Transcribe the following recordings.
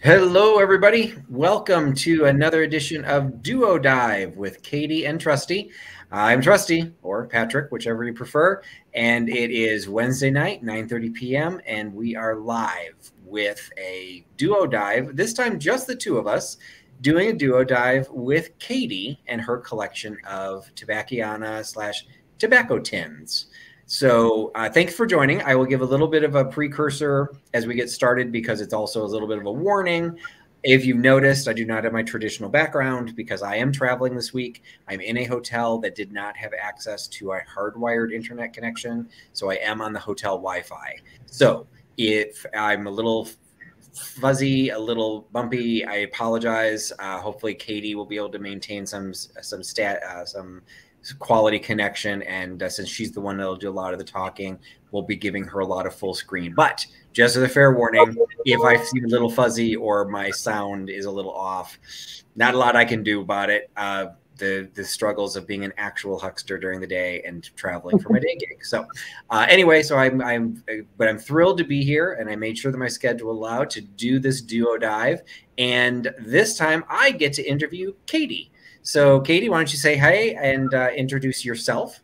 Hello, everybody. Welcome to another edition of Duo Dive with Katie and Trusty. I'm Trusty, or Patrick, whichever you prefer, and it is Wednesday night, 9:30 p.m., and we are live with a duo dive. This time, just the two of us doing a duo dive with Katie and her collection of Tobacciana slash tobacco tins. So uh, thanks for joining. I will give a little bit of a precursor as we get started because it's also a little bit of a warning. If you've noticed, I do not have my traditional background because I am traveling this week. I'm in a hotel that did not have access to a hardwired internet connection. So I am on the hotel Wi Fi. So if I'm a little fuzzy, a little bumpy, I apologize. Uh, hopefully, Katie will be able to maintain some some stat uh, some quality connection. And uh, since she's the one that'll do a lot of the talking, we'll be giving her a lot of full screen. But just as a fair warning, if I seem a little fuzzy or my sound is a little off, not a lot I can do about it. Uh, the the struggles of being an actual huckster during the day and traveling for my day gig. So, uh, anyway, so I'm I'm but I'm thrilled to be here, and I made sure that my schedule allowed to do this duo dive. And this time, I get to interview Katie. So, Katie, why don't you say hi and uh, introduce yourself?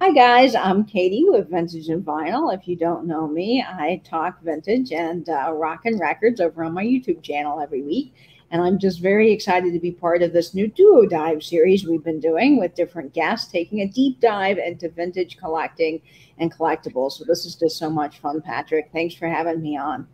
Hi, guys. I'm Katie with Vintage and Vinyl. If you don't know me, I talk vintage and uh, rockin' records over on my YouTube channel every week. And I'm just very excited to be part of this new duo dive series we've been doing with different guests, taking a deep dive into vintage collecting and collectibles. So, this is just so much fun, Patrick. Thanks for having me on.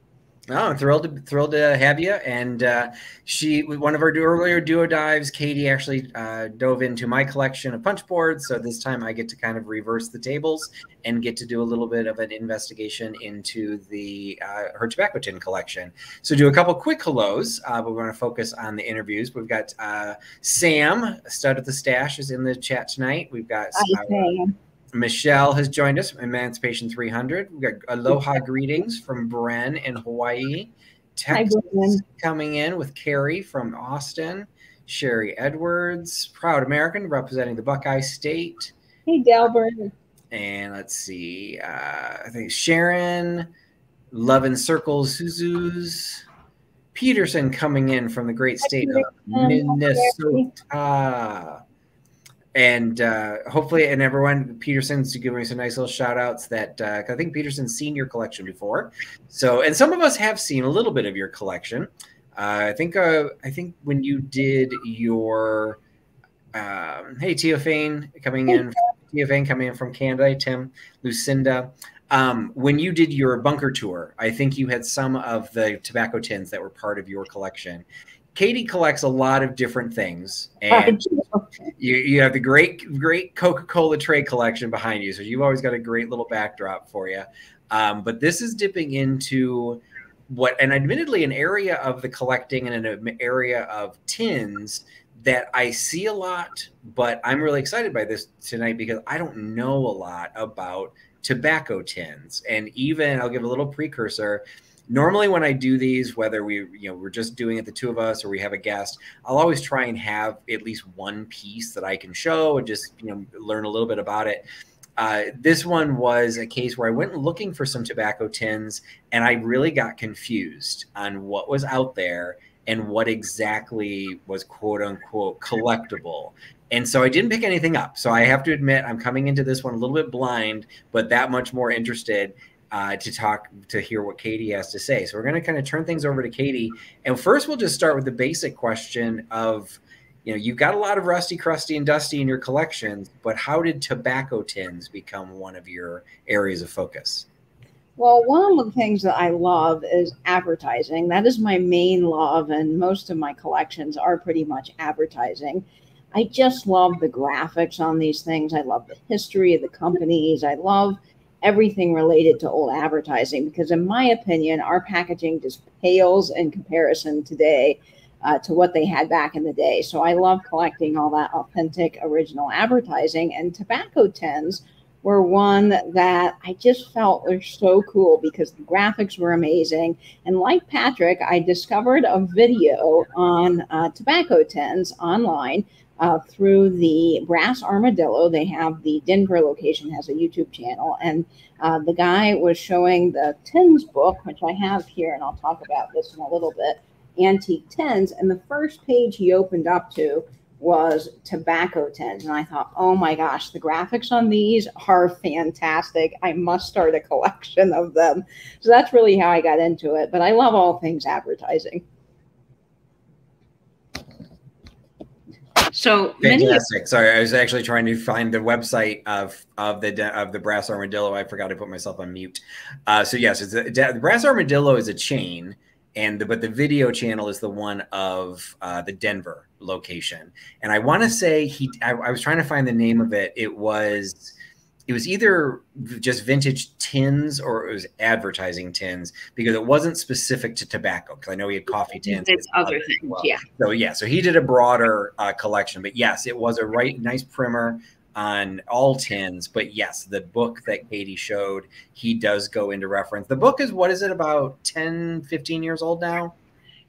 Oh, I'm thrilled to thrilled to have you. And uh, she, one of our earlier duo dives, Katie actually uh, dove into my collection of punch boards. So this time I get to kind of reverse the tables and get to do a little bit of an investigation into the uh, her tobacco tin collection. So do a couple quick hellos, uh, but we're going to focus on the interviews. We've got uh, Sam, stud at the stash, is in the chat tonight. We've got. Hi, Sam. Michelle has joined us, Emancipation 300. We've got aloha greetings from Bren in Hawaii. Texas Hi, coming in with Carrie from Austin. Sherry Edwards, proud American representing the Buckeye State. Hey, Delbert. And let's see, uh, I think Sharon, Love and Circles, Suzu's. Peterson coming in from the great state of Minnesota and uh, hopefully, and everyone, Peterson's giving me some nice little shout outs that uh, I think Peterson's seen your collection before. So, and some of us have seen a little bit of your collection. Uh, I think, uh, I think when you did your, um, hey, Teofane coming in, Teofane coming in from Canada, Tim, Lucinda. Um, when you did your bunker tour, I think you had some of the tobacco tins that were part of your collection. Katie collects a lot of different things, and you, you have the great great Coca Cola tray collection behind you, so you've always got a great little backdrop for you. Um, but this is dipping into what, and admittedly, an area of the collecting and an area of tins that I see a lot. But I'm really excited by this tonight because I don't know a lot about tobacco tins, and even I'll give a little precursor normally when I do these, whether we you know we're just doing it the two of us or we have a guest, I'll always try and have at least one piece that I can show and just you know learn a little bit about it. Uh, this one was a case where I went looking for some tobacco tins and I really got confused on what was out there and what exactly was quote unquote collectible. And so I didn't pick anything up. So I have to admit, I'm coming into this one a little bit blind, but that much more interested uh, to talk to hear what Katie has to say. So we're going to kind of turn things over to Katie, and first we'll just start with the basic question of, you know, you've got a lot of rusty, crusty, and dusty in your collections, but how did tobacco tins become one of your areas of focus? Well, one of the things that I love is advertising. That is my main love, and most of my collections are pretty much advertising. I just love the graphics on these things. I love the history of the companies. I love everything related to old advertising because, in my opinion, our packaging just pales in comparison today uh, to what they had back in the day. So I love collecting all that authentic, original advertising. And tobacco tins were one that I just felt were so cool because the graphics were amazing. And like Patrick, I discovered a video on uh, tobacco tins online uh, through the Brass Armadillo. They have the Denver location has a YouTube channel, and uh, the guy was showing the tins book, which I have here, and I'll talk about this in a little bit. Antique tins, and the first page he opened up to was tobacco tins. And I thought, oh my gosh, the graphics on these are fantastic. I must start a collection of them. So that's really how I got into it. But I love all things advertising. So fantastic. Sorry, I was actually trying to find the website of of the of the Brass Armadillo. I forgot to put myself on mute. Uh, so yes, it's a, the Brass Armadillo is a chain and the, but the video channel is the one of uh, the Denver location. And I want to say he, I, I, was trying to find the name of it. It was, it was either just vintage tins or it was advertising tins because it wasn't specific to tobacco. Because I know he had coffee tins. It's other things, well. yeah. So yeah, so he did a broader uh, collection. But yes, it was a right nice primer on all tins. But yes, the book that Katie showed, he does go into reference. The book is what is it about 10, 15 years old now?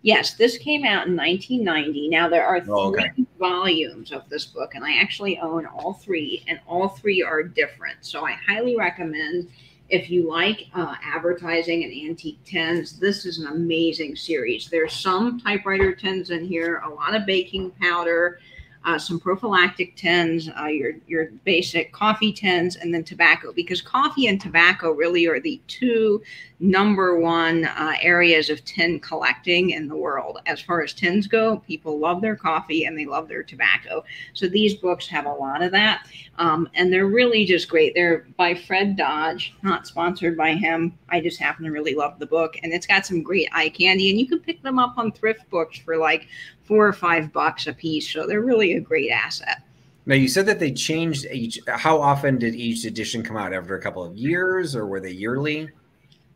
Yes, this came out in 1990. Now there are three oh, okay. volumes of this book, and I actually own all three, and all three are different. So I highly recommend if you like uh, advertising and antique tins, this is an amazing series. There's some typewriter tins in here, a lot of baking powder, uh, some prophylactic tins, uh, your your basic coffee tins, and then tobacco. Because coffee and tobacco really are the two number one uh, areas of tin collecting in the world. As far as tins go, people love their coffee and they love their tobacco. So these books have a lot of that, um, and they're really just great. They're by Fred Dodge, not sponsored by him. I just happen to really love the book, and it's got some great eye candy, and you can pick them up on thrift books for like four or five bucks a piece. So they're really a great asset. Now you said that they changed each. How often did each edition come out? After a couple of years, or were they yearly?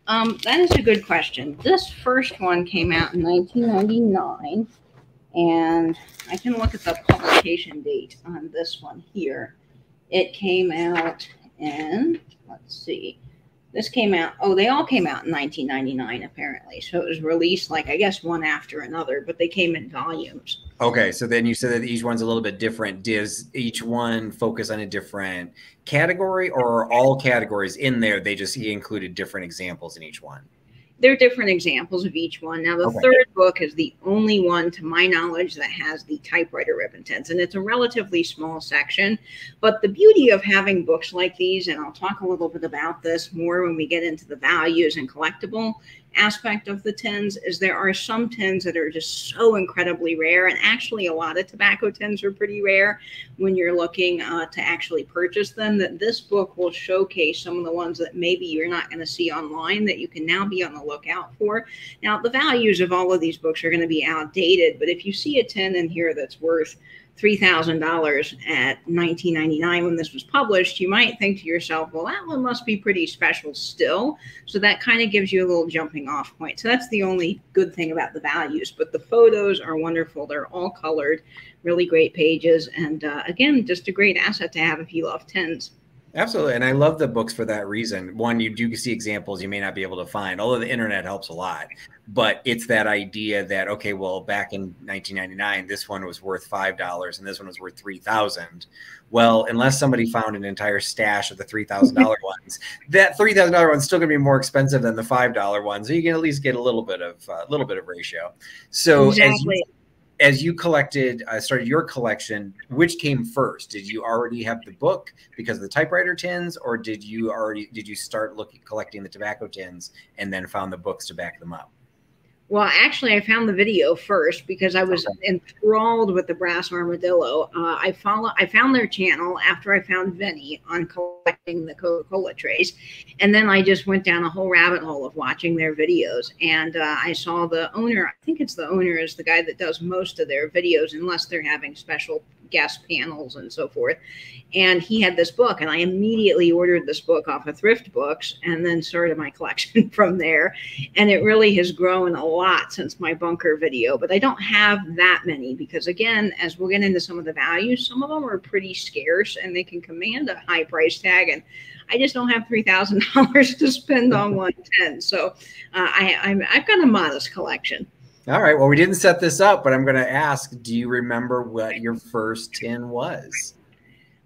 Um, that is a good question. This first one came out in 1999, and I can look at the publication date on this one here. It came out in, let's see, this came out, oh, they all came out in 1999, apparently. So it was released, like, I guess one after another, but they came in volumes. Okay. So then you said that each one's a little bit different. Does each one focus on a different category or are all categories in there? They just included different examples in each one? They're different examples of each one. Now, the okay. third book is the only one, to my knowledge, that has the typewriter ribbon tins, and it's a relatively small section. But the beauty of having books like these, and I'll talk a little bit about this more when we get into the values and collectible aspect of the tins is there are some tins that are just so incredibly rare and actually a lot of tobacco tins are pretty rare when you're looking uh, to actually purchase them that this book will showcase some of the ones that maybe you're not going to see online that you can now be on the lookout for. Now the values of all of these books are going to be outdated but if you see a tin in here that's worth $3,000 at 1999 when this was published, you might think to yourself, well, that one must be pretty special still. So that kind of gives you a little jumping off point. So that's the only good thing about the values. But the photos are wonderful. They're all colored, really great pages. And uh, again, just a great asset to have if you love tins. Absolutely. And I love the books for that reason. One, you do see examples you may not be able to find, although the internet helps a lot. But it's that idea that, okay, well, back in 1999, this one was worth $5 and this one was worth 3000 Well, unless somebody found an entire stash of the $3,000 ones, that $3,000 one's still going to be more expensive than the $5 one. So you can at least get a little bit of a uh, little bit of ratio. So exactly. as you, as you collected uh, started your collection which came first? Did you already have the book because of the typewriter tins or did you already did you start looking collecting the tobacco tins and then found the books to back them up well, actually, I found the video first because I was okay. enthralled with the Brass Armadillo. Uh, I follow, I found their channel after I found Vinny on collecting the Coca-Cola trays, and then I just went down a whole rabbit hole of watching their videos. And uh, I saw the owner. I think it's the owner is the guy that does most of their videos, unless they're having special guest panels and so forth. And he had this book, and I immediately ordered this book off of Thrift Books and then started my collection from there. And it really has grown a lot since my bunker video, but I don't have that many because, again, as we'll get into some of the values, some of them are pretty scarce and they can command a high price tag. And I just don't have three thousand dollars to spend on one ten. So uh, I, I'm I've got a modest collection. All right. Well, we didn't set this up, but I'm going to ask do you remember what your first 10 was?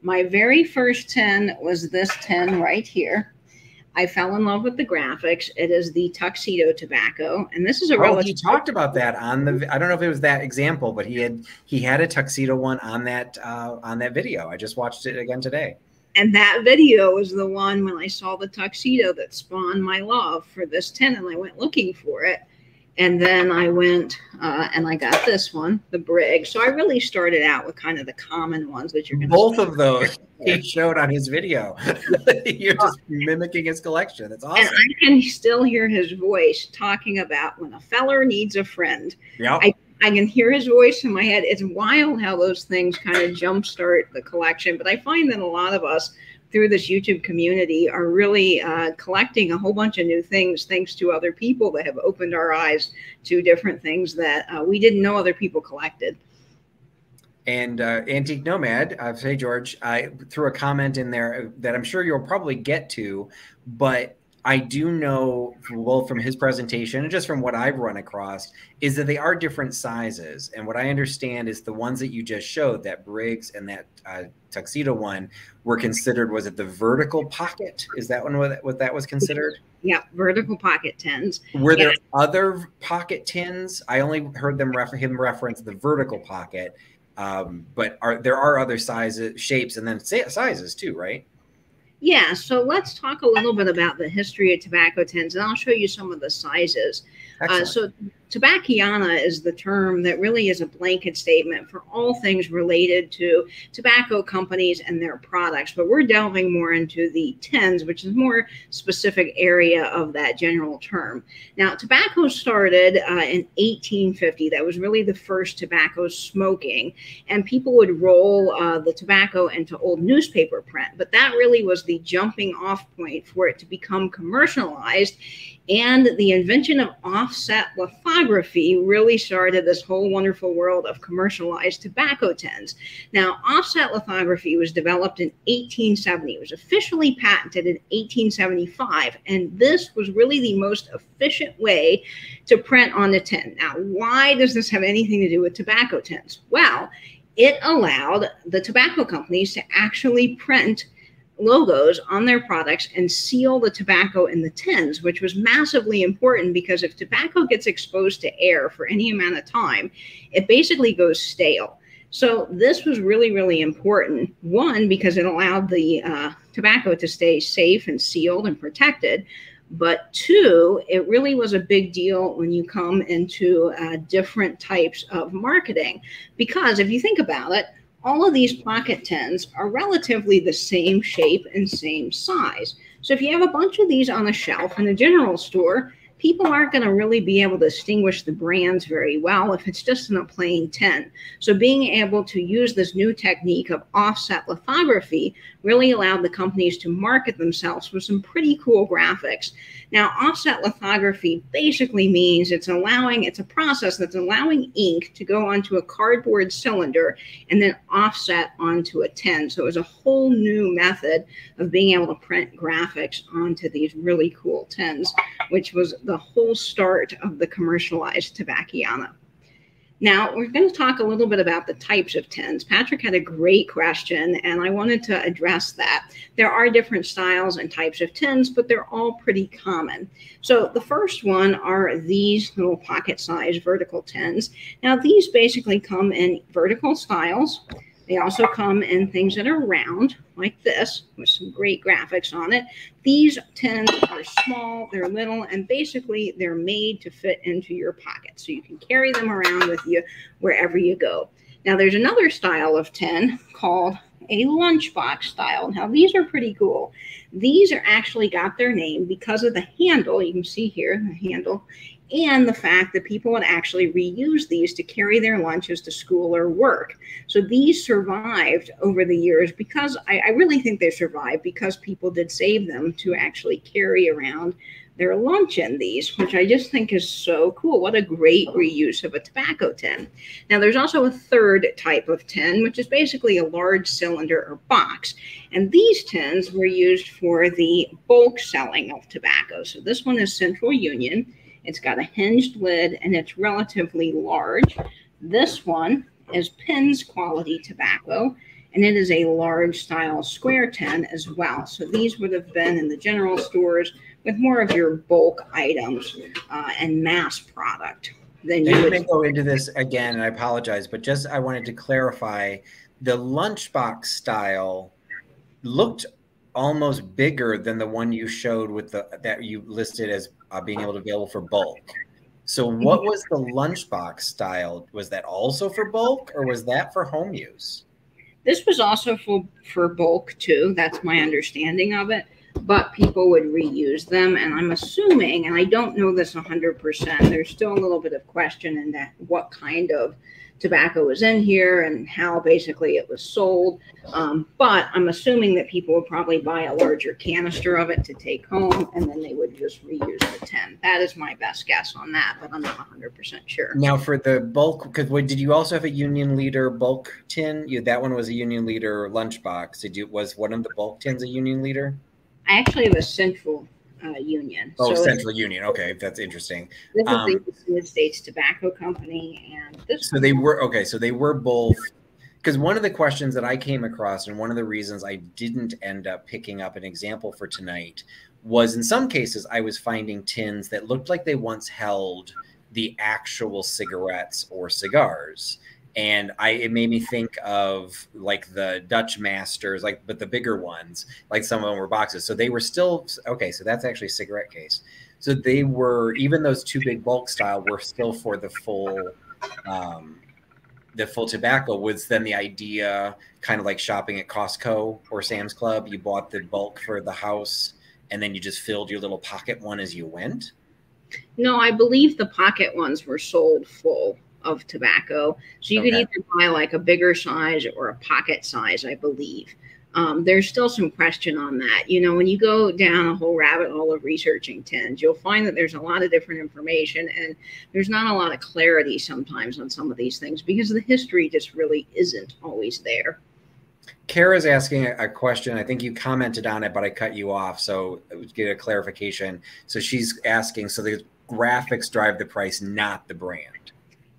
My very first 10 was this 10 right here. I fell in love with the graphics. It is the tuxedo tobacco, and this is a. Oh, he talked about that on the. I don't know if it was that example, but he had he had a tuxedo one on that uh, on that video. I just watched it again today. And that video was the one when I saw the tuxedo that spawned my love for this tin, and I went looking for it. And then I went uh, and I got this one, the Brig. So I really started out with kind of the common ones that you're going to. Both of those he showed on his video. you're just mimicking his collection. That's awesome. And I can still hear his voice talking about when a feller needs a friend. Yeah. I, I can hear his voice in my head. It's wild how those things kind of jumpstart the collection. But I find that a lot of us through this YouTube community are really uh, collecting a whole bunch of new things thanks to other people that have opened our eyes to different things that uh, we didn't know other people collected. And uh, Antique Nomad, uh, say George, I threw a comment in there that I'm sure you'll probably get to, but I do know, well, from his presentation and just from what I've run across, is that they are different sizes. And what I understand is the ones that you just showed, that Briggs and that uh, tuxedo one, were considered. Was it the vertical pocket? Is that one what, what that was considered? Yeah, vertical pocket tins. Were yeah. there other pocket tins? I only heard them refer him reference the vertical pocket, um, but are there are other sizes, shapes, and then sizes too, right? Yeah, so let's talk a little bit about the history of tobacco tins, and I'll show you some of the sizes. Uh, so Tobacciana is the term that really is a blanket statement for all things related to tobacco companies and their products. But we're delving more into the tins, which is more specific area of that general term. Now, tobacco started uh, in 1850. That was really the first tobacco smoking, and people would roll uh, the tobacco into old newspaper print. But that really was the jumping off point for it to become commercialized and the invention of offset lithography really started this whole wonderful world of commercialized tobacco tins. Now, offset lithography was developed in 1870. It was officially patented in 1875, and this was really the most efficient way to print on the tin. Now, why does this have anything to do with tobacco tins? Well, it allowed the tobacco companies to actually print logos on their products and seal the tobacco in the tins, which was massively important because if tobacco gets exposed to air for any amount of time, it basically goes stale. So this was really, really important. One, because it allowed the uh, tobacco to stay safe and sealed and protected. But two, it really was a big deal when you come into uh, different types of marketing. Because if you think about it, all of these pocket tins are relatively the same shape and same size. So if you have a bunch of these on the shelf in a general store, people aren't going to really be able to distinguish the brands very well if it's just in a plain tin. So being able to use this new technique of offset lithography really allowed the companies to market themselves with some pretty cool graphics. Now, offset lithography basically means it's allowing, it's a process that's allowing ink to go onto a cardboard cylinder and then offset onto a tin. So it's a whole new method of being able to print graphics onto these really cool tins, which was the whole start of the commercialized Tobacciana. Now, we're going to talk a little bit about the types of tins. Patrick had a great question, and I wanted to address that. There are different styles and types of tins, but they're all pretty common. So the first one are these little pocket-sized vertical tins. Now, these basically come in vertical styles. They also come in things that are round, like this, with some great graphics on it. These tins are small, they're little, and basically they're made to fit into your pocket. So you can carry them around with you wherever you go. Now there's another style of tin called a lunchbox style. Now these are pretty cool. These are actually got their name because of the handle. You can see here the handle and the fact that people would actually reuse these to carry their lunches to school or work. So these survived over the years because I, I, really think they survived because people did save them to actually carry around their lunch in these, which I just think is so cool. What a great reuse of a tobacco tin. Now, there's also a third type of tin, which is basically a large cylinder or box. And these tins were used for the bulk selling of tobacco. So this one is Central Union It's got a hinged lid and it's relatively large. This one is Penn's quality tobacco and it is a large style square tin as well. So these would have been in the general stores with more of your bulk items uh, and mass product than you would go into this again, and I apologize, but just I wanted to clarify the lunchbox style looked almost bigger than the one you showed with the that you listed as uh, being able to available for bulk. So what was the lunchbox style? Was that also for bulk or was that for home use? This was also for for bulk too. That's my understanding of it but people would reuse them. And I'm assuming, and I don't know this 100%, there's still a little bit of question in that what kind of tobacco was in here and how basically it was sold. Um, but I'm assuming that people would probably buy a larger canister of it to take home and then they would just reuse the tin. That is my best guess on that, but I'm not 100% sure. Now, for the bulk, because did you also have a Union Leader bulk tin? You, that one was a Union Leader lunchbox. Did you was one of the bulk tins a Union Leader? I actually have a central uh, union. Oh, so Central Union. Okay, that's interesting. This um, is the United States Tobacco Company, and this. So they were okay. So they were both. Because one of the questions that I came across, and one of the reasons I didn't end up picking up an example for tonight, was in some cases I was finding tins that looked like they once held the actual cigarettes or cigars and I it made me think of like the Dutch Masters, like but the bigger ones, like some of them were boxes. So they were still okay. So that's actually a cigarette case. So they were even those two big bulk style were still for the full, um, the full tobacco. Was then the idea kind of like shopping at Costco or Sam's Club? You bought the bulk for the house, and then you just filled your little pocket one as you went. No, I believe the pocket ones were sold full of tobacco. So you okay. could either buy like a bigger size or a pocket size, I believe. Um, there's still some question on that. You know, when you go down a whole rabbit hole of researching tins, you'll find that there's a lot of different information and there's not a lot of clarity sometimes on some of these things because the history just really isn't always there. Kara's asking a question. I think you commented on it, but I cut you off. So get a clarification. So she's asking, so the graphics drive the price, not the brand.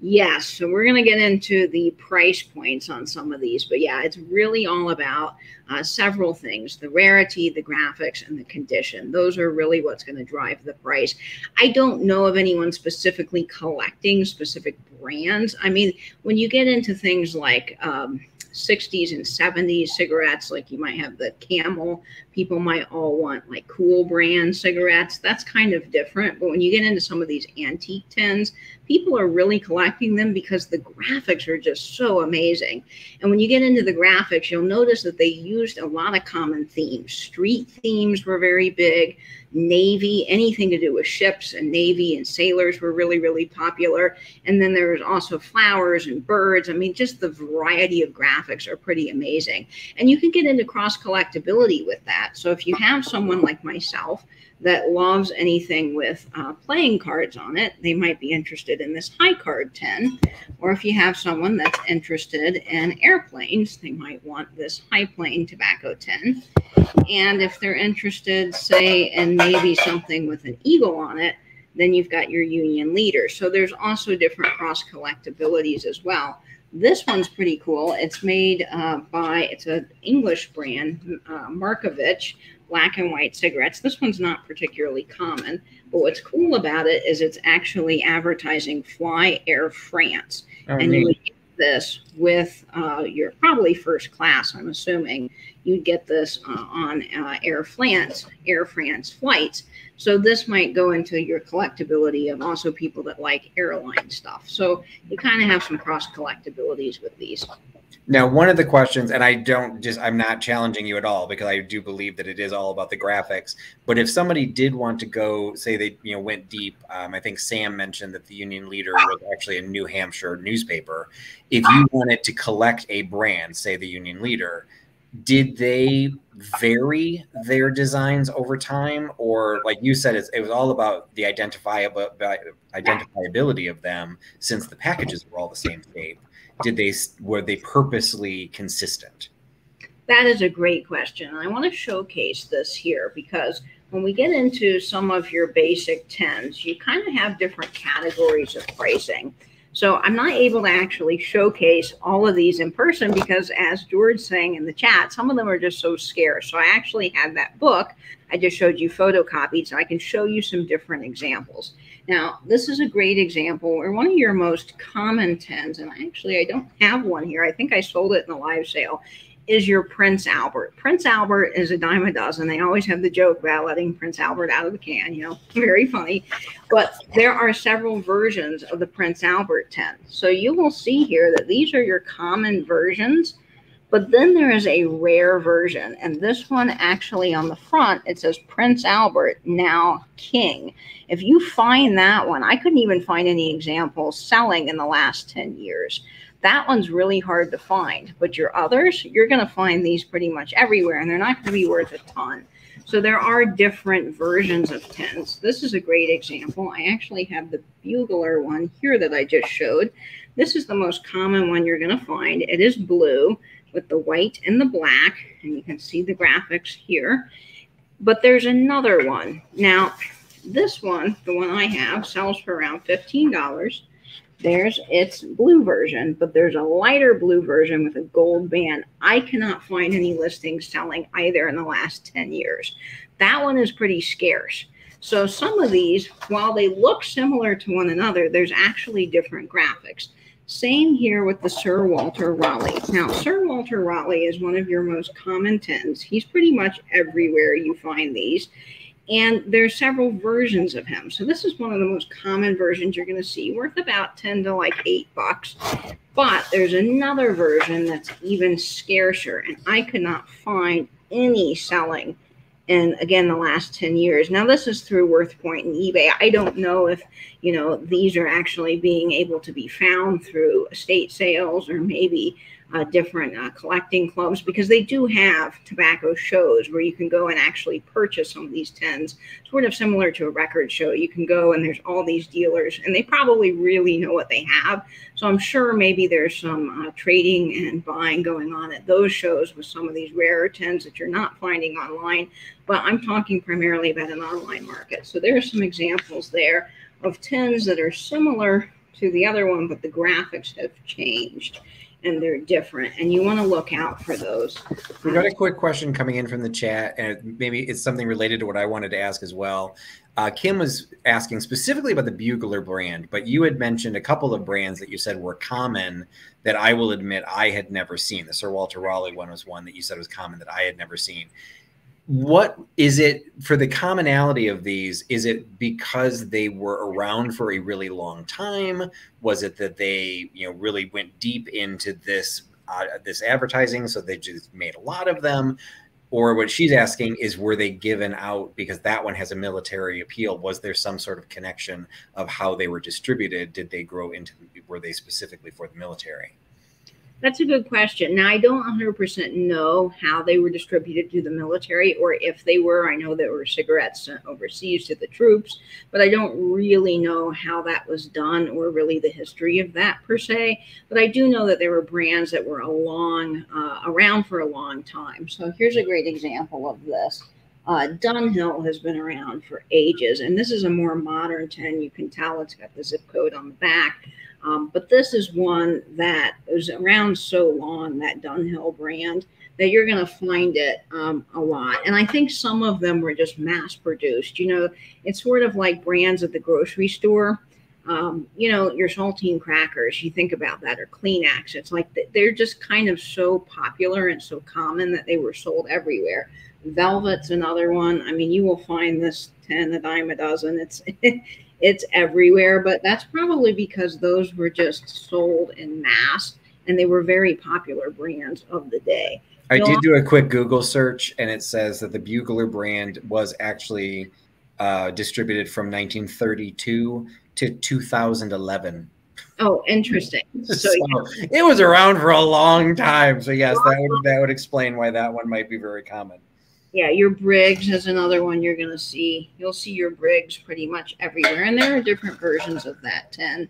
Yes, so we're going to get into the price points on some of these, but yeah, it's really all about uh, several things the rarity, the graphics, and the condition. Those are really what's going to drive the price. I don't know of anyone specifically collecting specific brands. I mean, when you get into things like, um, 60s and 70s cigarettes, like you might have the Camel. People might all want like cool brand cigarettes. That's kind of different. But when you get into some of these antique tins, people are really collecting them because the graphics are just so amazing. And when you get into the graphics, you'll notice that they used a lot of common themes. Street themes were very big. Navy, anything to do with ships and Navy and sailors were really, really popular. And then there was also flowers and birds. I mean, just the variety of graphics are pretty amazing. And you can get into cross collectability with that. So if you have someone like myself that loves anything with uh, playing cards on it, they might be interested in this high card 10. Or if you have someone that's interested in airplanes, they might want this Hi-Plane tobacco 10. And if they're interested, say, in maybe something with an eagle on it, then you've got your union leader. So there's also different cross collectabilities as well. This one's pretty cool. It's made uh, by, it's an English brand, uh, Marcovitch black and white cigarettes. This one's not particularly common, but what's cool about it is it's actually advertising Fly Air France. Oh, and neat. you would this with uh, your probably first class, I'm assuming. You'd get this uh, on uh, Air France, Air France flights. So this might go into your collectability of also people that like airline stuff. So you kind of have some cross collectabilities with these. Now, one of the questions, and I don't just, I'm not challenging you at all because I do believe that it is all about the graphics. But if somebody did want to go, say they, you know, went deep, um, I think Sam mentioned that the Union Leader was actually a New Hampshire newspaper. If you wanted to collect a brand, say the Union Leader, did they vary their designs over time or like you said it was all about the identifiable identifiability of them since the packages were all the same shape did they were they purposely consistent? That is a great question. And I want to showcase this here because when we get into some of your basic tens, you kind of have different categories of pricing. So I'm not able to actually showcase all of these in person because as George saying in the chat, some of them are just so scarce. So I actually have that book. I just showed you photocopied so I can show you some different examples. Now, this is a great example or one of your most common tens, and actually I don't have one here. I think I sold it in a live sale, is your Prince Albert. Prince Albert is a dime a dozen. They always have the joke about letting Prince Albert out of the can, you know, very funny. But there are several versions of the Prince Albert 10. So you will see here that these are your common versions, but then there is a rare version. And this one actually on the front, it says Prince Albert, now King. If you find that one, I couldn't even find any examples selling in the last 10 years. That one's really hard to find, but your others, you're going to find these pretty much everywhere, and they're not going to be worth a ton. So there are different versions of tens. This is a great example. I actually have the bugler one here that I just showed. This is the most common one you're going to find. It is blue with the white and the black, and you can see the graphics here. But there's another one. Now, this one, the one I have, sells for around $15. There's its blue version, but there's a lighter blue version with a gold band. I cannot find any listings selling either in the last 10 years. That one is pretty scarce. So some of these, while they look similar to one another, there's actually different graphics. Same here with the Sir Walter Raleigh. Now, Sir Walter Raleigh is one of your most common tens. He's pretty much everywhere you find these. And there's several versions of him. So this is one of the most common versions you're going to see, worth about 10 to like 8 bucks. But there's another version that's even scarcer, and I could not find any selling in again the last 10 years. Now this is through WorthPoint and eBay. I don't know if, you know, these are actually being able to be found through estate sales or maybe uh, different uh, collecting clubs because they do have tobacco shows where you can go and actually purchase some of these tens, sort of similar to a record show. You can go and there's all these dealers, and they probably really know what they have. So I'm sure maybe there's some uh, trading and buying going on at those shows with some of these rarer tens that you're not finding online. But I'm talking primarily about an online market. So there are some examples there of tens that are similar to the other one, but the graphics have changed and they're different and you want to look out for those. We got a quick question coming in from the chat and maybe it's something related to what i wanted to ask as well. Uh, kim was asking specifically about the bugler brand but you had mentioned a couple of brands that you said were common that i will admit i had never seen. The sir walter raleigh one was one that you said was common that i had never seen what is it for the commonality of these is it because they were around for a really long time? Was it that they you know really went deep into this uh, this advertising so they just made a lot of them? Or what she's asking is were they given out because that one has a military appeal? Was there some sort of connection of how they were distributed? Did they grow into were they specifically for the military that's a good question. Now, I don't 100% know how they were distributed to the military or if they were. I know there were cigarettes sent overseas to the troops, but I don't really know how that was done or really the history of that per se. But I do know that there were brands that were a long, uh, around for a long time. So here's a great example of this. Uh, Dunhill has been around for ages, and this is a more modern 10. You can tell it's got the zip code on the back. Um, but this is one that was around so long, that Dunhill brand, that you're going to find it um, a lot. And I think some of them were just mass produced. You know, it's sort of like brands at the grocery store. Um, you know, your saltine crackers, you think about that, or Kleenex. It's like they're just kind of so popular and so common that they were sold everywhere. Velvet's another one. I mean, you will find this 10 a dime a dozen. It's it's everywhere, but that's probably because those were just sold in mass and they were very popular brands of the day. I did do a quick Google search and it says that the Bugler brand was actually uh, distributed from 1932 to 2011. Oh, interesting. So, so yeah. it was around for a long time. So yes, that would that would explain why that one might be very common yeah, your Briggs is another one you're going to see. You'll see your Briggs pretty much everywhere. And there are different versions of that 10.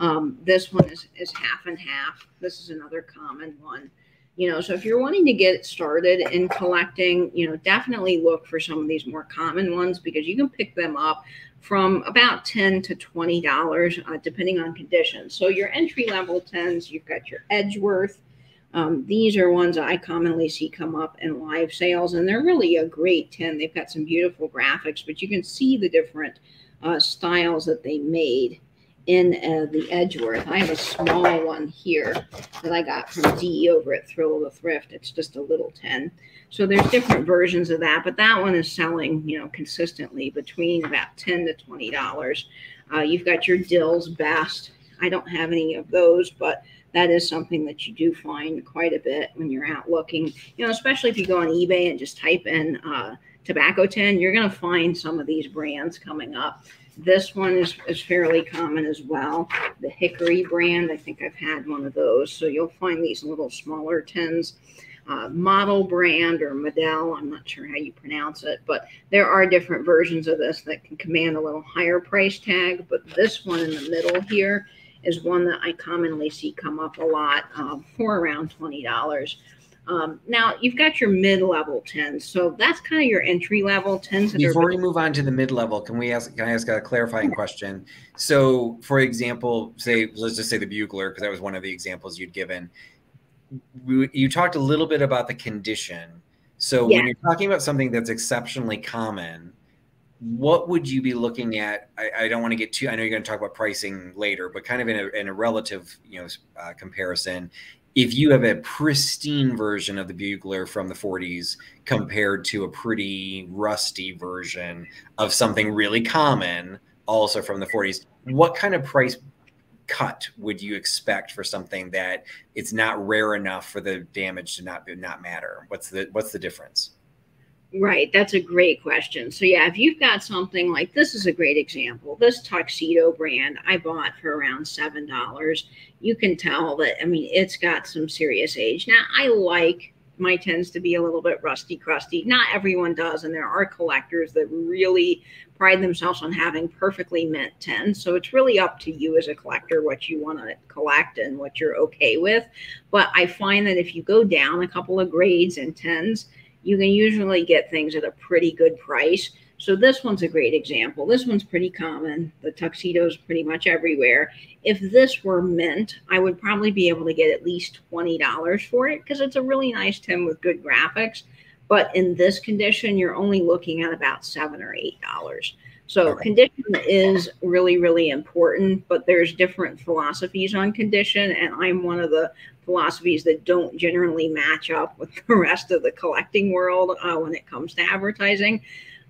Um, this one is, is half and half. This is another common one. You know, so if you're wanting to get started in collecting, you know, definitely look for some of these more common ones because you can pick them up from about 10 to $20, uh, depending on conditions. So your entry level tens, you've got your Edgeworth. Um, these are ones I commonly see come up in live sales, and they're really a great 10. They've got some beautiful graphics, but you can see the different uh, styles that they made in uh, the Edgeworth. I have a small one here that I got from D over at Thrill of the Thrift. It's just a little 10. So there's different versions of that, but that one is selling, you know, consistently between about 10 to $20. Uh, you've got your Dill's Best. I don't have any of those, but that is something that you do find quite a bit when you're out looking, you know, especially if you go on eBay and just type in uh, tobacco tin, you're going to find some of these brands coming up. This one is, is fairly common as well. The Hickory brand, I think I've had one of those. So you'll find these little smaller tins. Uh, model brand or model, I'm not sure how you pronounce it, but there are different versions of this that can command a little higher price tag. But this one in the middle here is one that I commonly see come up a lot uh, for around $20. Um, now you've got your mid-level tens, so that's kind of your entry level tens. Before we move on to the mid-level, can we ask? Can I ask a clarifying question? So, for example, say let's just say the bugler, because that was one of the examples you'd given. We, you talked a little bit about the condition. So yeah. when you're talking about something that's exceptionally common, what would you be looking at? I, I, don't want to get too. I know you're going to talk about pricing later, but kind of in a, in a relative, you know, uh, comparison if you have a pristine version of the bugler from the 40s compared to a pretty rusty version of something really common also from the 40s what kind of price cut would you expect for something that it's not rare enough for the damage to not not matter what's the what's the difference Right, that's a great question. So yeah, if you've got something like this is a great example. This tuxedo brand I bought for around seven dollars. You can tell that I mean it's got some serious age. Now I like my tends to be a little bit rusty crusty. Not everyone does, and there are collectors that really pride themselves on having perfectly mint tens. So it's really up to you as a collector what you want to collect and what you're okay with. But I find that if you go down a couple of grades in tens, you can usually get things at a pretty good price. So this one's a great example. This one's pretty common. The tuxedo's pretty much everywhere. If this were mint, I would probably be able to get at least $20 for it because it's a really nice tin with good graphics. But in this condition, you're only looking at about seven or eight dollars. So okay. condition is really, really important, but there's different philosophies on condition. And I'm one of the philosophies that don't generally match up with the rest of the collecting world uh, when it comes to advertising.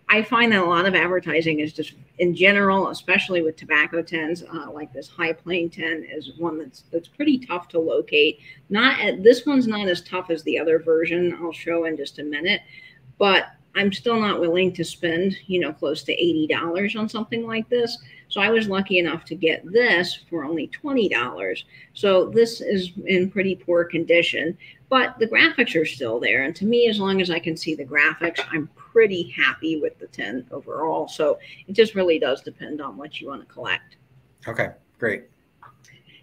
I find that a lot of advertising is just in general, especially with tobacco tins, uh, like this Hi-Plane tin is one that's that's pretty tough to locate. Not at, this one's not as tough as the other version I'll show in just a minute, but I'm still not willing to spend, you know, close to $80 on something like this. So I was lucky enough to get this for only $20. So this is in pretty poor condition, but the graphics are still there. And to me, as long as I can see the graphics, I'm pretty happy with the 10 overall. So it just really does depend on what you want to collect. Okay, great.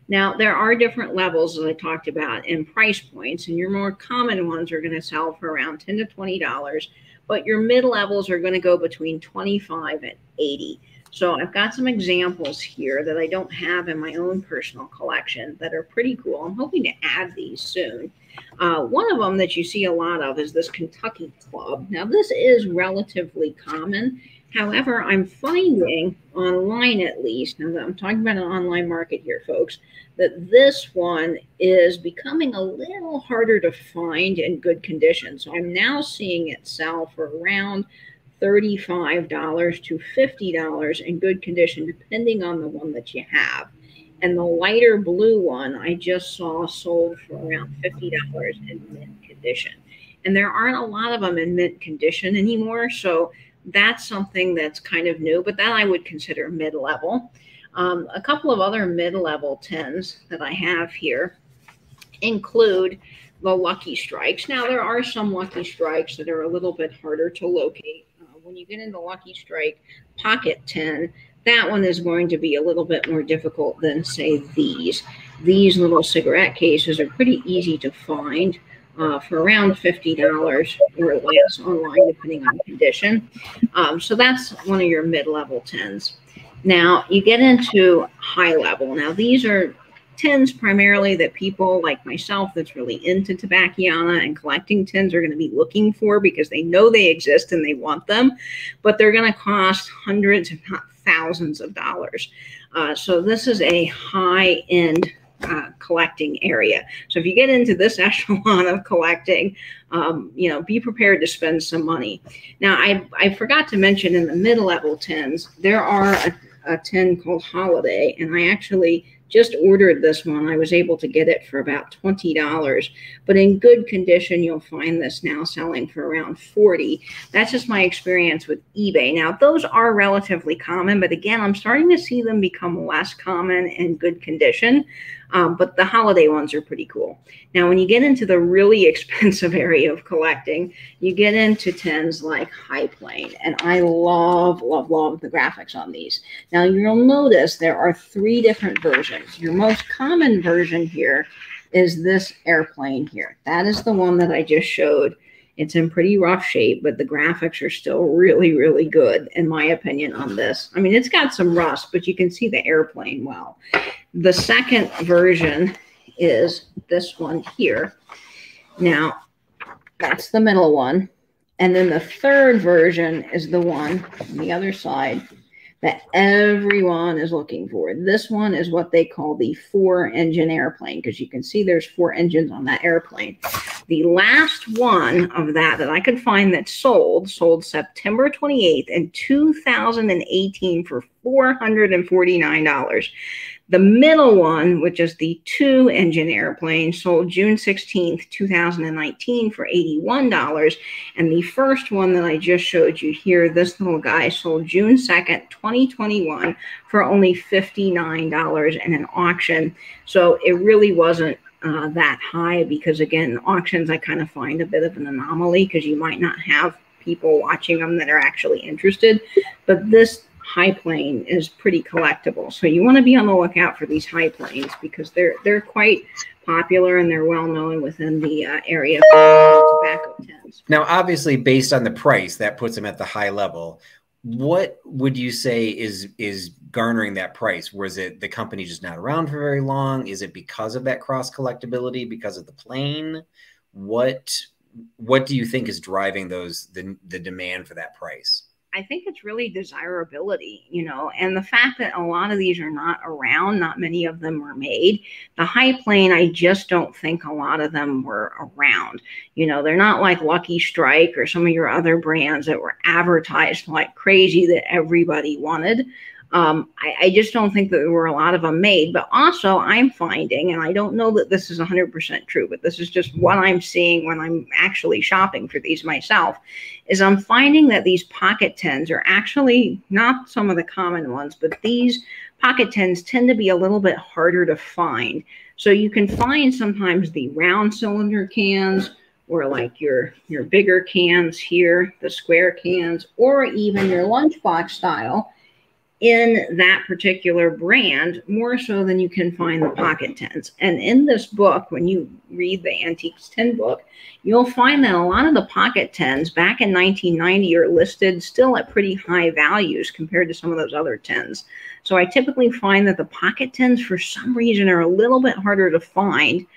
Now, there are different levels, as I talked about, in price points, and your more common ones are going to sell for around 10 to $20 but your mid levels are going to go between 25 and 80. So I've got some examples here that I don't have in my own personal collection that are pretty cool. I'm hoping to add these soon. Uh, one of them that you see a lot of is this Kentucky Club. Now, this is relatively common. However, I'm finding online at least, now I'm talking about an online market here, folks, that this one is becoming a little harder to find in good condition. So I'm now seeing it sell for around $35 to $50 in good condition, depending on the one that you have. And the lighter blue one I just saw sold for around $50 in mint condition. And there aren't a lot of them in mint condition anymore. So that's something that's kind of new, but that I would consider mid level. Um, a couple of other mid level tins that I have here include the Lucky Strikes. Now, there are some Lucky Strikes that are a little bit harder to locate. Uh, when you get into Lucky Strike Pocket tin, that one is going to be a little bit more difficult than, say, these. These little cigarette cases are pretty easy to find. Uh, for around $50 or less online, depending on condition. Um, so that's one of your mid-level tins. Now you get into high level. Now these are tins primarily that people like myself that's really into Tobacciana and collecting tins are going to be looking for because they know they exist and they want them, but they're going to cost hundreds, if not thousands of dollars. Uh, so this is a high end uh, collecting area. So if you get into this echelon of collecting, um, you know, be prepared to spend some money. Now, I, I forgot to mention in the mid-level tins, there are a, a called Holiday, and I actually just ordered this one. I was able to get it for about $20, but in good condition, you'll find this now selling for around 40. That's just my experience with eBay. Now, those are relatively common, but again, I'm starting to see them become less common in good condition. Um, but the holiday ones are pretty cool. Now, when you get into the really expensive area of collecting, you get into tins like Hi-Plane. And I love, love, love the graphics on these. Now, you'll notice there are three different versions. Your most common version here is this airplane here. That is the one that I just showed. It's in pretty rough shape, but the graphics are still really, really good, in my opinion, on this. I mean, it's got some rust, but you can see the airplane well. The second version is this one here. Now, that's the middle one. And then the third version is the one on the other side that everyone is looking for. This one is what they call the four engine airplane because you can see there's four engines on that airplane. The last one of that that I could find that sold, sold September 28th in 2018 for $449. The middle one, which is the two engine airplane, sold June 16th, 2019 for $81. And the first one that I just showed you here, this little guy, sold June 2nd, 2021 for only $59 in an auction. So it really wasn't uh, that high because, again, auctions I kind of find a bit of an anomaly because you might not have people watching them that are actually interested. But this Hi-Plane is pretty collectible. So you want to be on the lookout for these Hi-Planes because they're they're quite popular and they're well known within the uh, area of tobacco tins. Now, obviously, based on the price, that puts them at the high level. What would you say is is garnering that price? Was it the company just not around for very long? Is it because of that cross collectability? Because of the plane? What what do you think is driving those the the demand for that price? I think it's really desirability, you know, and the fact that a lot of these are not around, not many of them were made. The Hi-Plane, I just don't think a lot of them were around. You know, they're not like Lucky Strike or some of your other brands that were advertised like crazy that everybody wanted. Um, I, I, just don't think that there were a lot of them made. But also, I'm finding, and I don't know that this is 100% true, but this is just what I'm seeing when I'm actually shopping for these myself, is I'm finding that these pocket tins are actually not some of the common ones, but these pocket tins tend to be a little bit harder to find. So you can find sometimes the round cylinder cans or like your your bigger cans here, the square cans, or even your lunchbox style in that particular brand more so than you can find the pocket tins. And in this book, when you read the Antiques 10 book, you'll find that a lot of the pocket tins back in 1990 are listed still at pretty high values compared to some of those other tins. So I typically find that the pocket tins, for some reason, are a little bit harder to find.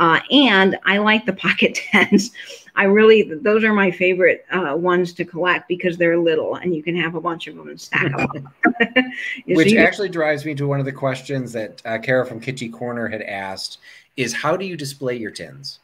Uh, and I like the pocket tins I really, those are my favorite uh, ones to collect because they're little and you can have a bunch of them and stack them Which actually drives me to one of the questions that uh, Kara from Kitschy Corner had asked is how do you display your tins?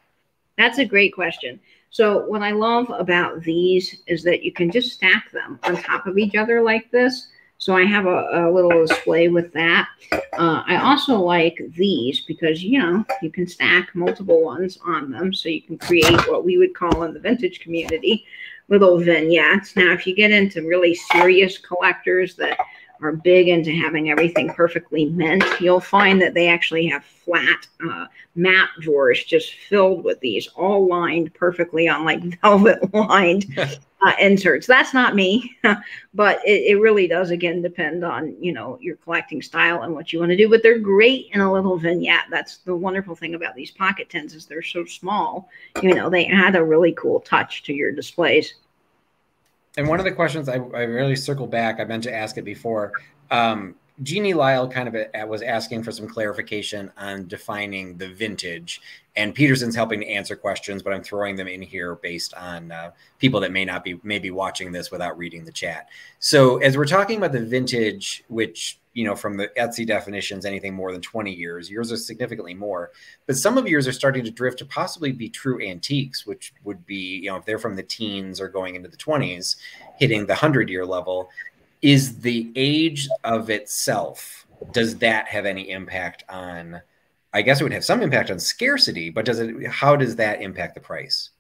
That's a great question. So what I love about these is that you can just stack them on top of each other like this. So I have a, a little display with that. Uh, I also like these because, you know, you can stack multiple ones on them. So you can create what we would call in the vintage community little vignettes. Now, if you get into really serious collectors that are big into having everything perfectly mint, you'll find that they actually have flat uh, map drawers just filled with these, all lined perfectly on like velvet lined uh, inserts. That's not me, but it, it, really does again depend on you know your collecting style and what you want to do. But they're great in a little vignette. That's the wonderful thing about these pocket tins is they're so small. You know they add a really cool touch to your displays. And one of the questions I, I really circle back, I meant to ask it before. Um, Jeannie Lyle kind of uh, was asking for some clarification on defining the vintage, and Peterson's helping to answer questions, but I'm throwing them in here based on uh, people that may not be maybe watching this without reading the chat. So as we're talking about the vintage, which you know from the Etsy definitions, anything more than 20 years, yours are significantly more, but some of yours are starting to drift to possibly be true antiques, which would be you know if they're from the teens or going into the 20s, hitting the hundred year level is the age of itself does that have any impact on i guess it would have some impact on scarcity but does it how does that impact the price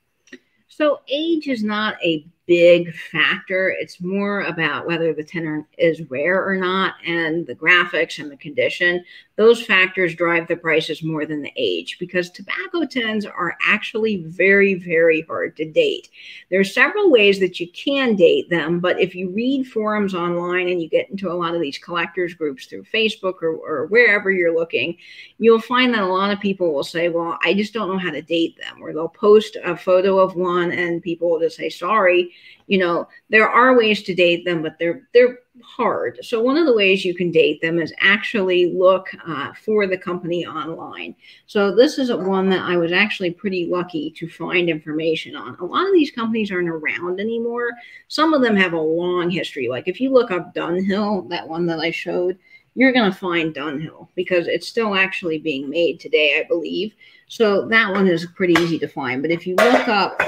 so age is not a big factor. It's more about whether the tin is rare or not and the graphics and the condition. Those factors drive the prices more than the age because tobacco tins are actually very, very hard to date. There are several ways that you can date them, but if you read forums online and you get into a lot of these collectors groups through Facebook or, or wherever you're looking, you'll find that a lot of people will say, Well, I just don't know how to date them, or they'll post a photo of one and people will just say, Sorry you know there are ways to date them but they're they're hard. So one of the ways you can date them is actually look uh, for the company online. So this is one that i was actually pretty lucky to find information on. A lot of these companies aren't around anymore. Some of them have a long history. Like if you look up dunhill that one that i showed you're going to find dunhill because it's still actually being made today i believe. So that one is pretty easy to find. But if you look up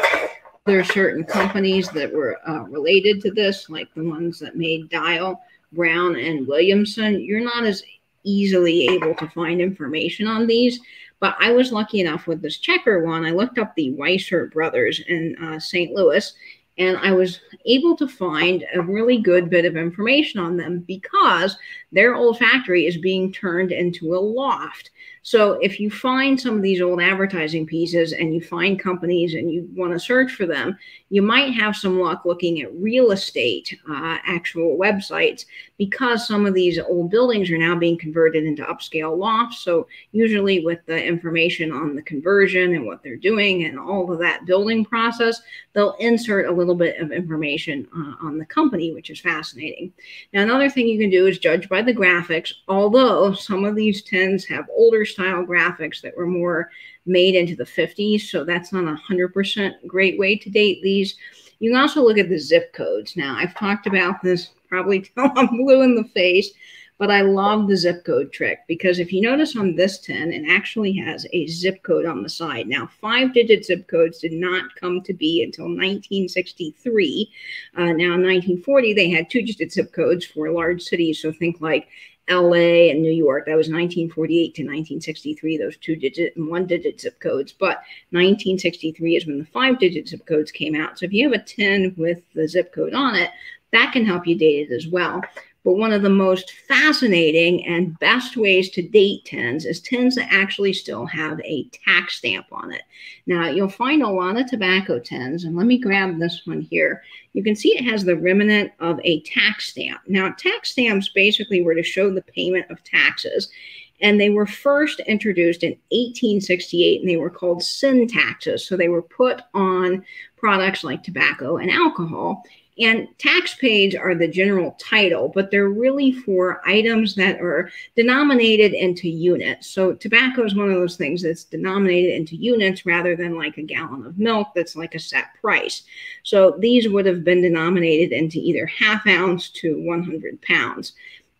there are certain companies that were uh, related to this, like the ones that made Dial, Brown, and Williamson. You're not as easily able to find information on these. But I was lucky enough with this checker one. I looked up the Weisert brothers in uh, St. Louis, and I was able to find a really good bit of information on them because their old factory is being turned into a loft. So if you find some of these old advertising pieces and you find companies and you want to search for them, you might have some luck looking at real estate, uh, actual websites, because some of these old buildings are now being converted into upscale lofts. So usually with the information on the conversion and what they're doing and all of that building process, they'll insert a little bit of information uh, on the company, which is fascinating. Now, another thing you can do is judge by the graphics, although some of these tins have older style graphics that were more made into the 50s. So that's not a 100% great way to date these. You can also look at the zip codes. Now, I've talked about this probably till I'm blue in the face, but I love the zip code trick because if you notice on this tin, it actually has a zip code on the side. Now, five digit zip codes did not come to be until 1963. Uh, now, in 1940, they had two digit zip codes for large cities. So think like LA and New York. That was 1948 to 1963, those two digit and one digit zip codes. But 1963 is when the five digit zip codes came out. So if you have a 10 with the zip code on it, that can help you date it as well. But one of the most fascinating and best ways to date tins is tins that actually still have a tax stamp on it. Now, you'll find a lot of tobacco tins, and let me grab this one here. You can see it has the remnant of a tax stamp. Now, tax stamps basically were to show the payment of taxes and they were first introduced in 1868 and they were called sin taxes so they were put on products like tobacco and alcohol and tax paid are the general title, but they're really for items that are denominated into units. So tobacco is one of those things that's denominated into units rather than like a gallon of milk that's like a set price. So these would have been denominated into either half ounce to 100 pounds.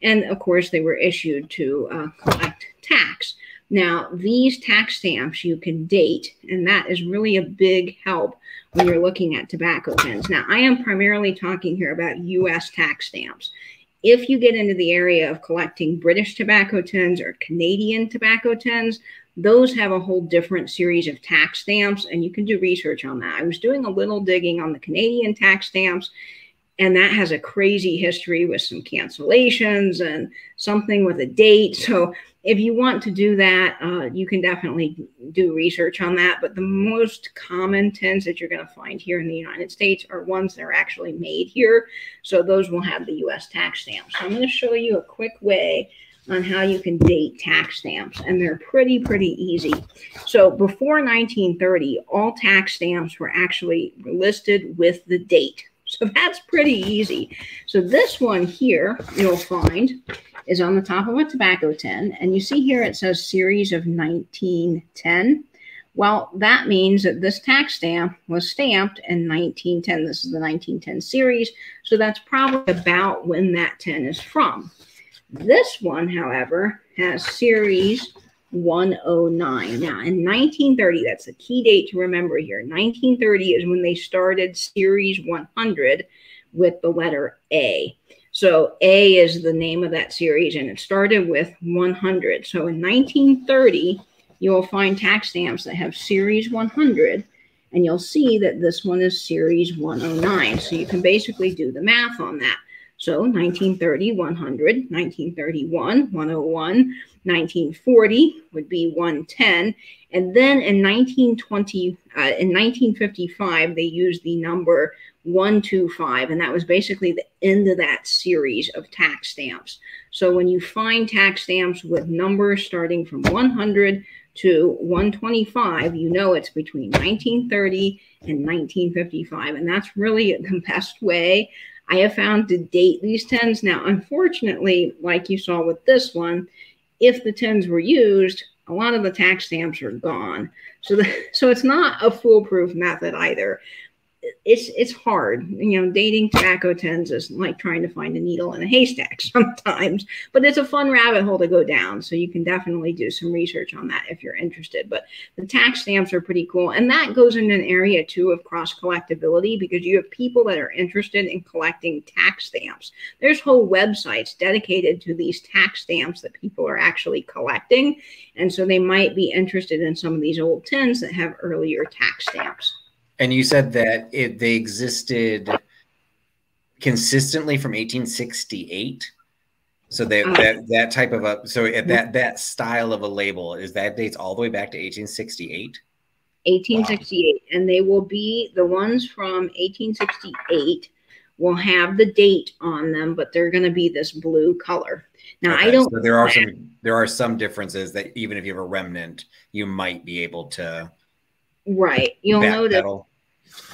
And of course, they were issued to uh, collect tax. Now, these tax stamps you can date, and that is really a big help when you're looking at tobacco tins. Now, I am primarily talking here about US tax stamps. If you get into the area of collecting British tobacco tins or Canadian tobacco tins, those have a whole different series of tax stamps, and you can do research on that. I was doing a little digging on the Canadian tax stamps, and that has a crazy history with some cancellations and something with a date. So if you want to do that, uh, you can definitely do research on that. But the most common tins that you're going to find here in the United States are ones that are actually made here. So those will have the U.S. tax stamp. So I'm going to show you a quick way on how you can date tax stamps, and they're pretty, pretty easy. So before 1930, all tax stamps were actually listed with the date. So that's pretty easy. So this one here, you'll find, is on the top of a tobacco tin. And you see here it says series of 1910. Well, that means that this tax stamp was stamped in 1910. This is the 1910 series. So that's probably about when that tin is from. This one, however, has series 109. Now, in 1930, that's a key date to remember here. 1930 is when they started series 100 with the letter A. So A is the name of that series, and it started with 100. So in 1930, you'll find tax stamps that have series 100, and you'll see that this one is series 109. So you can basically do the math on that. So 1930, 100, 1931, 101, 1940 would be 110. And then in 1920, uh, in 1955, they used the number 125, and that was basically the end of that series of tax stamps. So when you find tax stamps with numbers starting from 100 to 125, you know it's between 1930 and 1955. And that's really the best way I have found to date these tins. Now, unfortunately, like you saw with this one, if the tins were used, a lot of the tax stamps are gone. So, the, so it's not a foolproof method either it's it's hard. You know, dating tobacco tins is like trying to find a needle in a haystack sometimes, but it's a fun rabbit hole to go down. So you can definitely do some research on that if you're interested. But the tax stamps are pretty cool, and that goes in an area too of cross collectability because you have people that are interested in collecting tax stamps. There's whole websites dedicated to these tax stamps that people are actually collecting, and so they might be interested in some of these old tins that have earlier tax stamps. And you said that it they existed consistently from 1868. So that uh, that that type of a so that that style of a label is that dates all the way back to 1868. 1868, wow. and they will be the ones from 1868 will have the date on them, but they're going to be this blue color. Now okay, I don't. So there are some there are some differences that even if you have a remnant, you might be able to. Right, you'll notice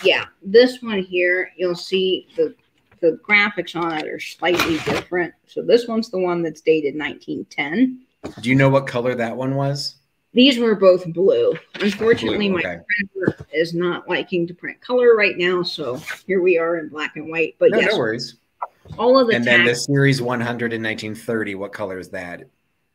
yeah, this one here, you'll see the the graphics on it are slightly different. So this one's the one that's dated 1910. Do you know what color that one was? These were both blue. Unfortunately, blue, okay. my printer is not liking to print color right now, so here we are in black and white. But no, yes, no worries. All of the and then the series 100 in 1930. What color is that?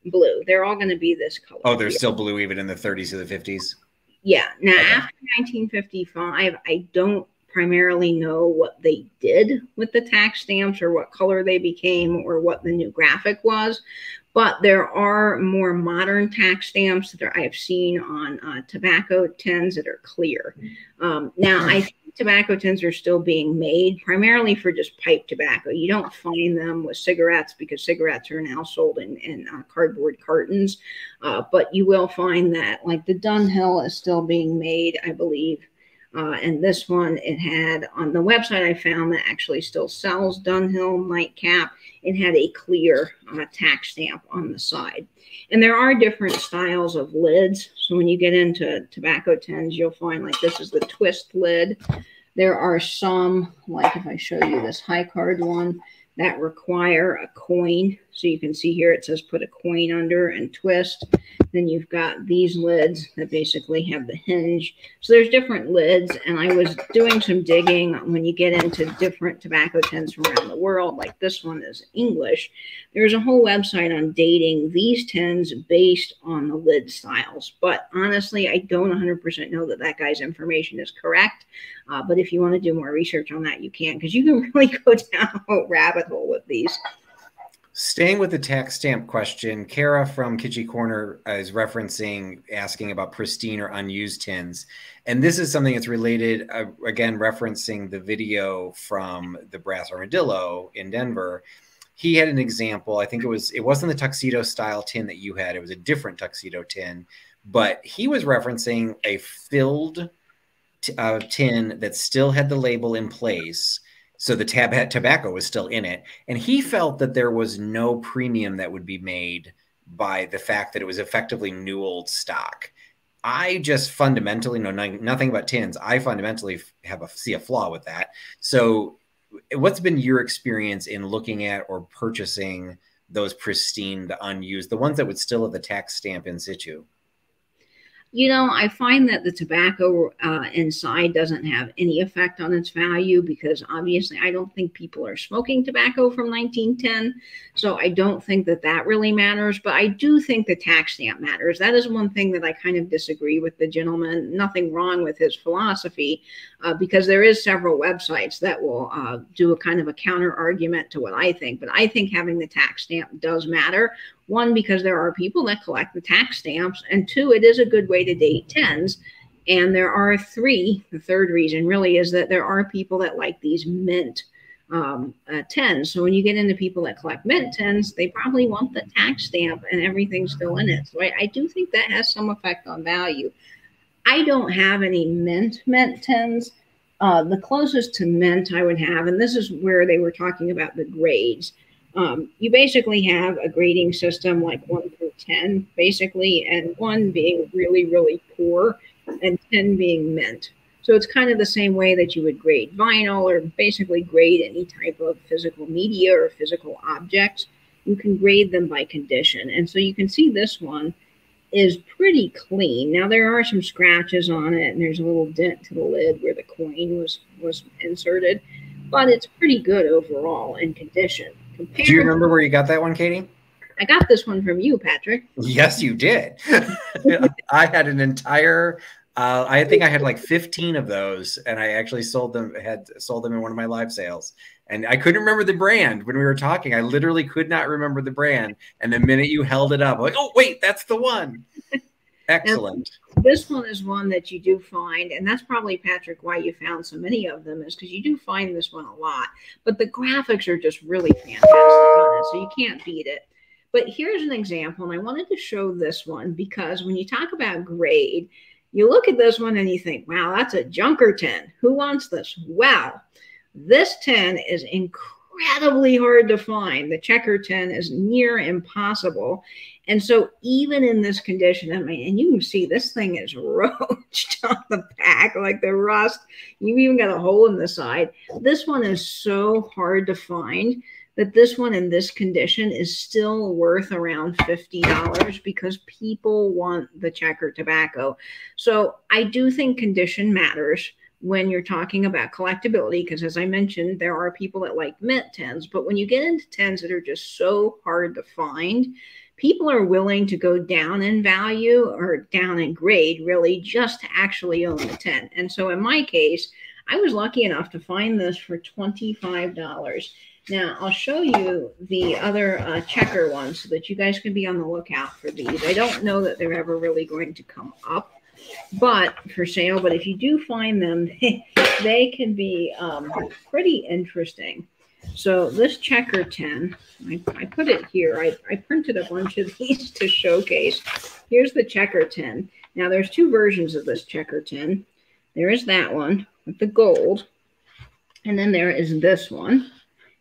Blue. They're all going to be this color. Oh, they're here. still blue even in the 30s to the 50s. Yeah. Now, okay. after 1955, I don't primarily know what they did with the tax stamps or what color they became or what the new graphic was. But there are more modern tax stamps that I have seen on uh, tobacco tins that are clear. Um, now, I think tobacco tins are still being made primarily for just pipe tobacco. You don't find them with cigarettes because cigarettes are now sold in, in uh, cardboard cartons. Uh, but you will find that, like the Dunhill is still being made, I believe. Uh, and this one, it had on the website I found that actually still sells Dunhill nightcap. It had a clear uh, tax stamp on the side. And there are different styles of lids. So when you get into tobacco tins, you'll find like this is the twist lid. There are some, like if I show you this high card one, that require a coin. So you can see here it says put a coin under and twist. Then you've got these lids that basically have the hinge. So there's different lids. And I was doing some digging when you get into different tobacco tins from around the world, like this one is English. There's a whole website on dating these tins based on the lid styles. But honestly, I don't 100% know that that guy's information is correct. Uh, but if you want to do more research on that, you can, because you can really go down a rabbit hole with these. Staying with the tax stamp question, Kara from Kitschy Corner is referencing asking about pristine or unused tins. And this is something that's related, uh, again, referencing the video from the Brass Armadillo in Denver. He had an example. I think it was, it wasn't the tuxedo style tin that you had, it was a different tuxedo tin, but he was referencing a filled uh, tin that still had the label in place so the tab tobacco was still in it. And he felt that there was no premium that would be made by the fact that it was effectively new old stock. I just fundamentally know nothing about tins. I fundamentally have a see a flaw with that. So what's been your experience in looking at or purchasing those pristine the unused the ones that would still have the tax stamp in situ you know, I find that the tobacco uh, inside doesn't have any effect on its value because obviously I don't think people are smoking tobacco from 1910. So I don't think that that really matters. But I do think the tax stamp matters. That is one thing that I kind of disagree with the gentleman. Nothing wrong with his philosophy uh, because there is several websites that will uh, do a kind of a counter argument to what I think. But I think having the tax stamp does matter. One, because there are people that collect the tax stamps, and two, it is a good way to date tens. And there are three. The third reason really is that there are people that like these mint um, uh, tens. So when you get into people that collect mint tens, they probably want the tax stamp and everything still in it. So I, I do think that has some effect on value. I don't have any mint mint tens. Uh, the closest to mint I would have, and this is where they were talking about the grades um, you basically have a grading system like one through 10, basically, and one being really, really poor and 10 being mint. So it's kind of the same way that you would grade vinyl or basically grade any type of physical media or physical objects. You can grade them by condition. And so you can see this one is pretty clean. Now there are some scratches on it and there's a little dent to the lid where the coin was was inserted, but it's pretty good overall in condition. Compared Do you remember where you got that one, Katie? I got this one from you, Patrick. Yes, you did. I had an entire. Uh, I think I had like 15 of those, and I actually sold them. Had sold them in one of my live sales, and I couldn't remember the brand when we were talking. I literally could not remember the brand. And the minute you held it up, I'm like, oh wait, that's the one. Excellent. Now, this one is one that you do find, and that's probably Patrick why you found so many of them is because you do find this one a lot. But the graphics are just really fantastic on it, so you can't beat it. But here's an example, and I wanted to show this one because when you talk about grade, you look at this one and you think, wow, that's a junker 10. Who wants this? Well, this 10 is incredibly hard to find. The checker 10 is near impossible. And so even in this condition, I mean, and you can see this thing is roached on the back, like the rust. You even got a hole in the side. This one is so hard to find that this one in this condition is still worth around $50 because people want the checker tobacco. So I do think condition matters when you're talking about collectability, because as I mentioned, there are people that like mint tens, but when you get into tens that are just so hard to find, people are willing to go down in value or down in grade really just to actually own the 10. And so in my case, I was lucky enough to find this for $25. Now, I'll show you the other uh, checker ones so that you guys can be on the lookout for these. I don't know that they're ever really going to come up but for sale. But if you do find them, they can be um, pretty interesting. So this checker 10, I, I put it here. I, I printed a bunch of these to showcase. Here's the checker 10. Now there's two versions of this checker 10. There is that one with the gold. And then there is this one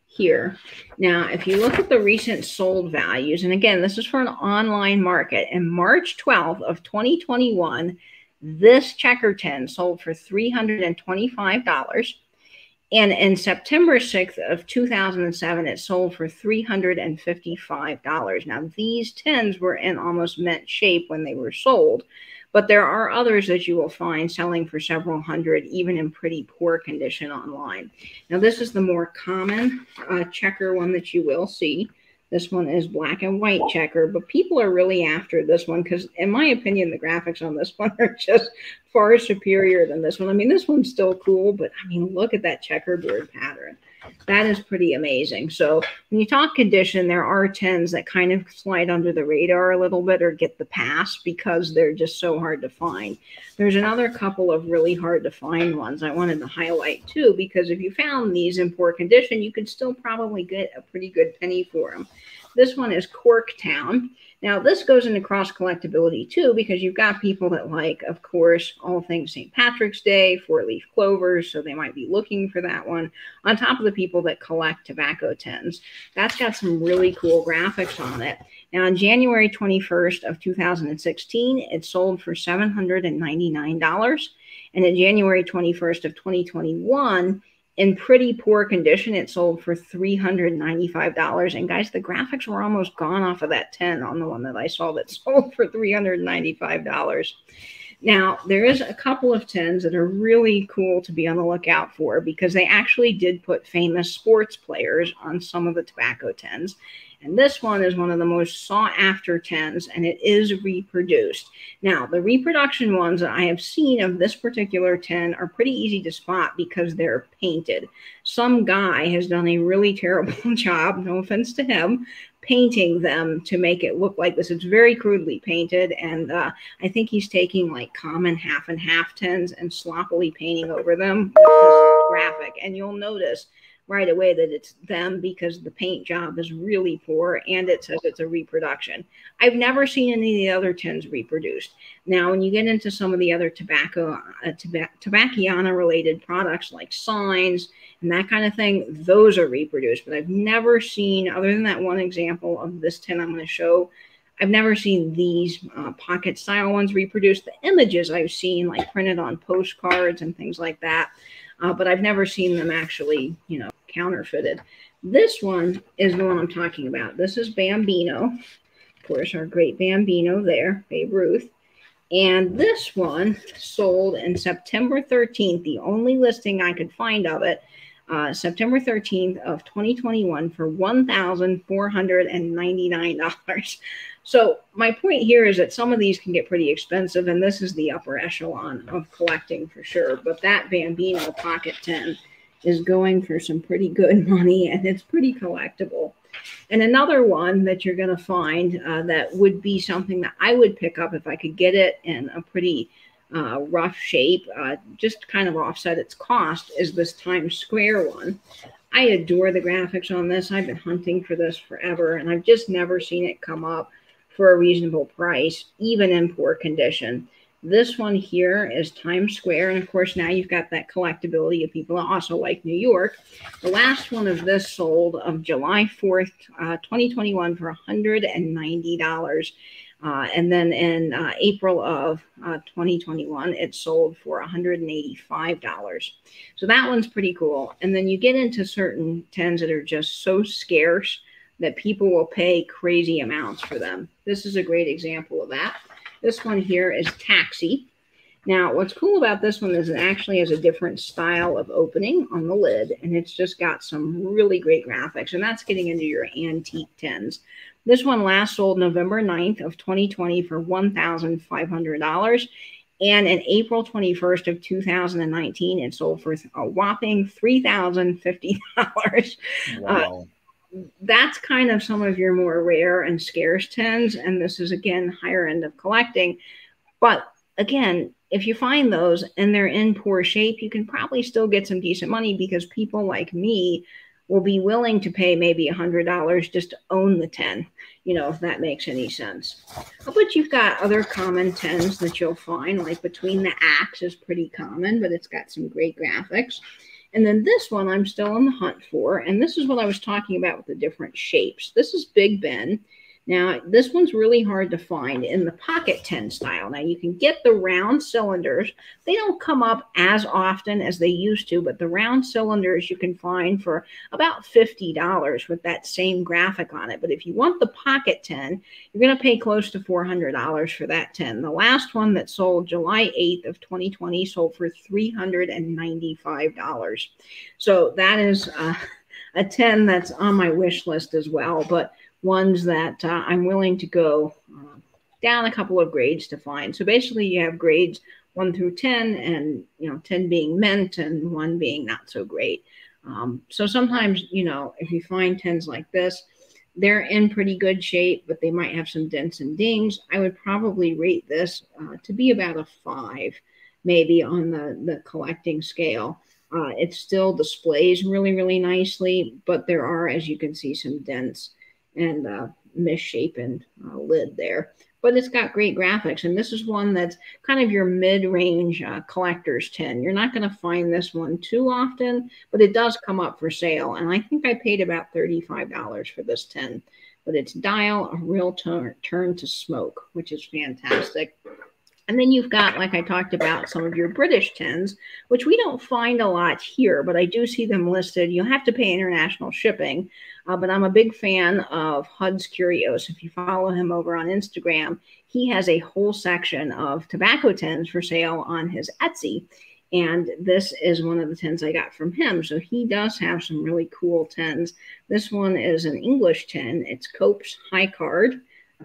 here. Now, if you look at the recent sold values, and again, this is for an online market, in March 12th of 2021, this checker 10 sold for $325. And in September 6th of 2007, it sold for $355. Now, these tens were in almost mint shape when they were sold, but there are others that you will find selling for several hundred, even in pretty poor condition online. Now, this is the more common uh, checker one that you will see. This one is black and white checker, but people are really after this one because, in my opinion, the graphics on this one are just far superior than this one. I mean, this one's still cool, but I mean, look at that checkerboard pattern. That is pretty amazing. So when you talk condition, there are 10s that kind of slide under the radar a little bit or get the pass because they're just so hard to find. There's another couple of really hard to find ones I wanted to highlight too, because if you found these in poor condition, you could still probably get a pretty good penny for them. This one is Corktown. Now, this goes into cross collectability too, because you've got people that like, of course, all things St. Patrick's Day, four leaf clovers, so they might be looking for that one, on top of the people that collect tobacco tins. That's got some really cool graphics on it. Now, on January 21st of 2016, it sold for $799. And in January 21st of 2021, in pretty poor condition. It sold for $395. And guys, the graphics were almost gone off of that 10 on the one that I saw that sold for $395. Now, there is a couple of 10s that are really cool to be on the lookout for because they actually did put famous sports players on some of the tobacco 10s. And this one is one of the most sought after 10s and it is reproduced. Now, the reproduction ones that I have seen of this particular 10 are pretty easy to spot because they're painted. Some guy has done a really terrible job, no offense to him, painting them to make it look like this. It's very crudely painted, and uh, I think he's taking like common half and half tens and sloppily painting over them graphic. And you'll notice right away that it's them because the paint job is really poor and it says it's a reproduction. I've never seen any of the other tins reproduced. Now, when you get into some of the other tobacco, uh, tobacco related products like signs and that kind of thing, those are reproduced. But I've never seen, other than that one example of this tin I'm going to show, I've never seen these uh, pocket style ones reproduced. The images I've seen, like printed on postcards and things like that, uh, but I've never seen them actually, you know, counterfeited. This one is the one I'm talking about. This is Bambino. Of course, our great Bambino there, Babe Ruth. And this one sold in September 13th, the only listing I could find of it, uh, September 13th of 2021 for $1,499. So my point here is that some of these can get pretty expensive, and this is the upper echelon of collecting for sure. But that Bambino Pocket 10 is going for some pretty good money and it's pretty collectible. And another one that you're going to find uh, that would be something that I would pick up if I could get it in a pretty uh, rough shape, uh, just kind of offset its cost, is this Times Square one. I adore the graphics on this. I've been hunting for this forever, and I've just never seen it come up for a reasonable price, even in poor condition. This one here is Times Square. And of course, now you've got that collectability of people also like New York. The last one of this sold of July 4th, uh, 2021 for $190. Uh, and then in uh, April of uh, 2021, it sold for $185. So that one's pretty cool. And then you get into certain tens that are just so scarce that people will pay crazy amounts for them. This is a great example of that. This one here is Taxi. Now, what's cool about this one is it actually has a different style of opening on the lid, and it's just got some really great graphics, and that's getting into your antique tens. This one last sold November 9th of 2020 for $1,500. And in April 21st of 2019, it sold for a whopping $3,050. Wow. Uh, that's kind of some of your more rare and scarce tens. And this is, again, higher end of collecting. But again, if you find those and they're in poor shape, you can probably still get some decent money because people like me will be willing to pay maybe a hundred dollars just to own the 10, you know, if that makes any sense. But you've got other common 10s that you'll find, like Between the Acts is pretty common, but it's got some great graphics. And then this one I'm still on the hunt for. And this is what I was talking about with the different shapes. This is Big Ben. Now, this one's really hard to find in the pocket 10 style. Now, you can get the round cylinders. They don't come up as often as they used to, but the round cylinders you can find for about $50 with that same graphic on it. But if you want the pocket 10, you're going to pay close to $400 for that 10. The last one that sold July 8th of 2020 sold for $395. So that is uh, a 10 that's on my wish list as well. But ones that uh, I'm willing to go uh, down a couple of grades to find. So basically, you have grades one through 10, and you know, 10 being mint and one being not so great. Um, so sometimes, you know, if you find tins like this, they're in pretty good shape, but they might have some dents and dings. I would probably rate this uh, to be about a five, maybe on the, the collecting scale. Uh, it still displays really, really nicely, but there are, as you can see, some dents and uh, misshapen uh, lid there but it's got great graphics. And this is one that's kind of your mid-range uh, collector's tin. You're not going to find this one too often, but it does come up for sale. And I think I paid about $35 for this tin. But it's dial, a real turn, turn to smoke, which is fantastic. And then you've got, like I talked about, some of your British tins, which we don't find a lot here, but I do see them listed. You'll have to pay international shipping. Uh, but I'm a big fan of Hud's Curios. If you follow him over on Instagram, he has a whole section of tobacco tins for sale on his Etsy. And this is one of the tins I got from him. So he does have some really cool tins. This one is an English tin. It's Cope's High Card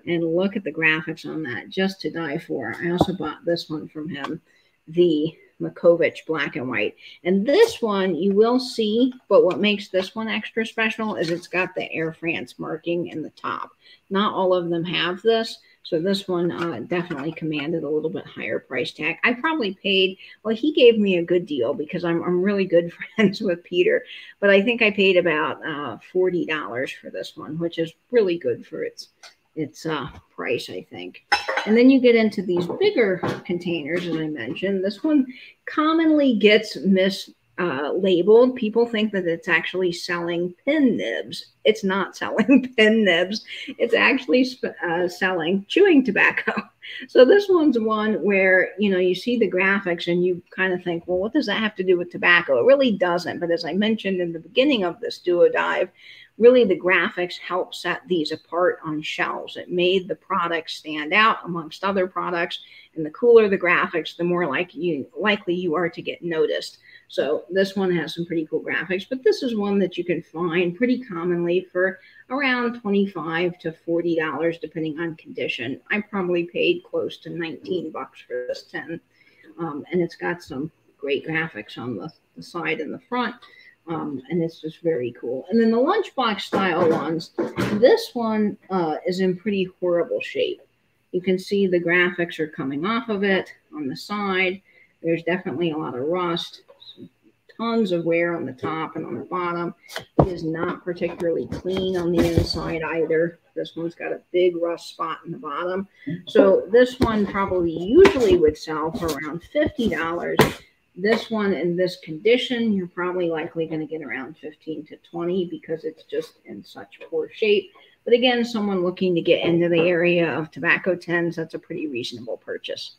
and look at the graphics on that just to die for. I also bought this one from him, the Marcovitch black and white. And this one you will see, but what makes this one extra special is it's got the Air France marking in the top. Not all of them have this. So this one uh, definitely commanded a little bit higher price tag. I probably paid, well, he gave me a good deal because I'm, I'm really good friends with Peter, but I think I paid about uh, $40 for this one, which is really good for its its uh, price, I think. And then you get into these bigger containers, as I mentioned. This one commonly gets mislabeled. Uh, People think that it's actually selling pin nibs. It's not selling pin nibs. It's actually uh, selling chewing tobacco. So this one's one where, you know, you see the graphics and you kind of think, well, what does that have to do with tobacco? It really doesn't. But as I mentioned in the beginning of this duo dive, really the graphics helped set these apart on shelves. It made the product stand out amongst other products. And the cooler the graphics, the more like you, likely you are to get noticed. So this one has some pretty cool graphics, but this is one that you can find pretty commonly for around 25 to $40, depending on condition. I probably paid close to 19 bucks for this 10. Um, and it's got some great graphics on the, the side and the front. Um, and it's just very cool. And then the lunchbox style ones, this one uh, is in pretty horrible shape. You can see the graphics are coming off of it on the side. There's definitely a lot of rust, tons of wear on the top and on the bottom. It is not particularly clean on the inside either. This one's got a big rust spot in the bottom. So this one probably usually would sell for around $50 this one in this condition, you're probably likely going to get around 15 to 20 because it's just in such poor shape. But again, someone looking to get into the area of tobacco tins, that's a pretty reasonable purchase.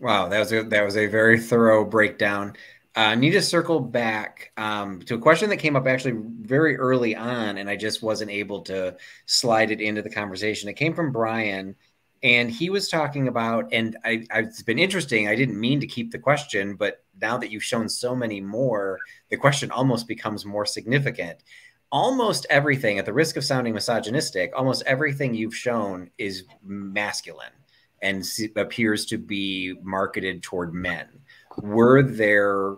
Wow, that was a, that was a very thorough breakdown. Uh, I need to circle back um, to a question that came up actually very early on, and I just wasn't able to slide it into the conversation. It came from Brian, and he was talking about and I, I, it's been interesting i didn't mean to keep the question but now that you've shown so many more the question almost becomes more significant. Almost everything at the risk of sounding misogynistic almost everything you've shown is masculine and appears to be marketed toward men. Were there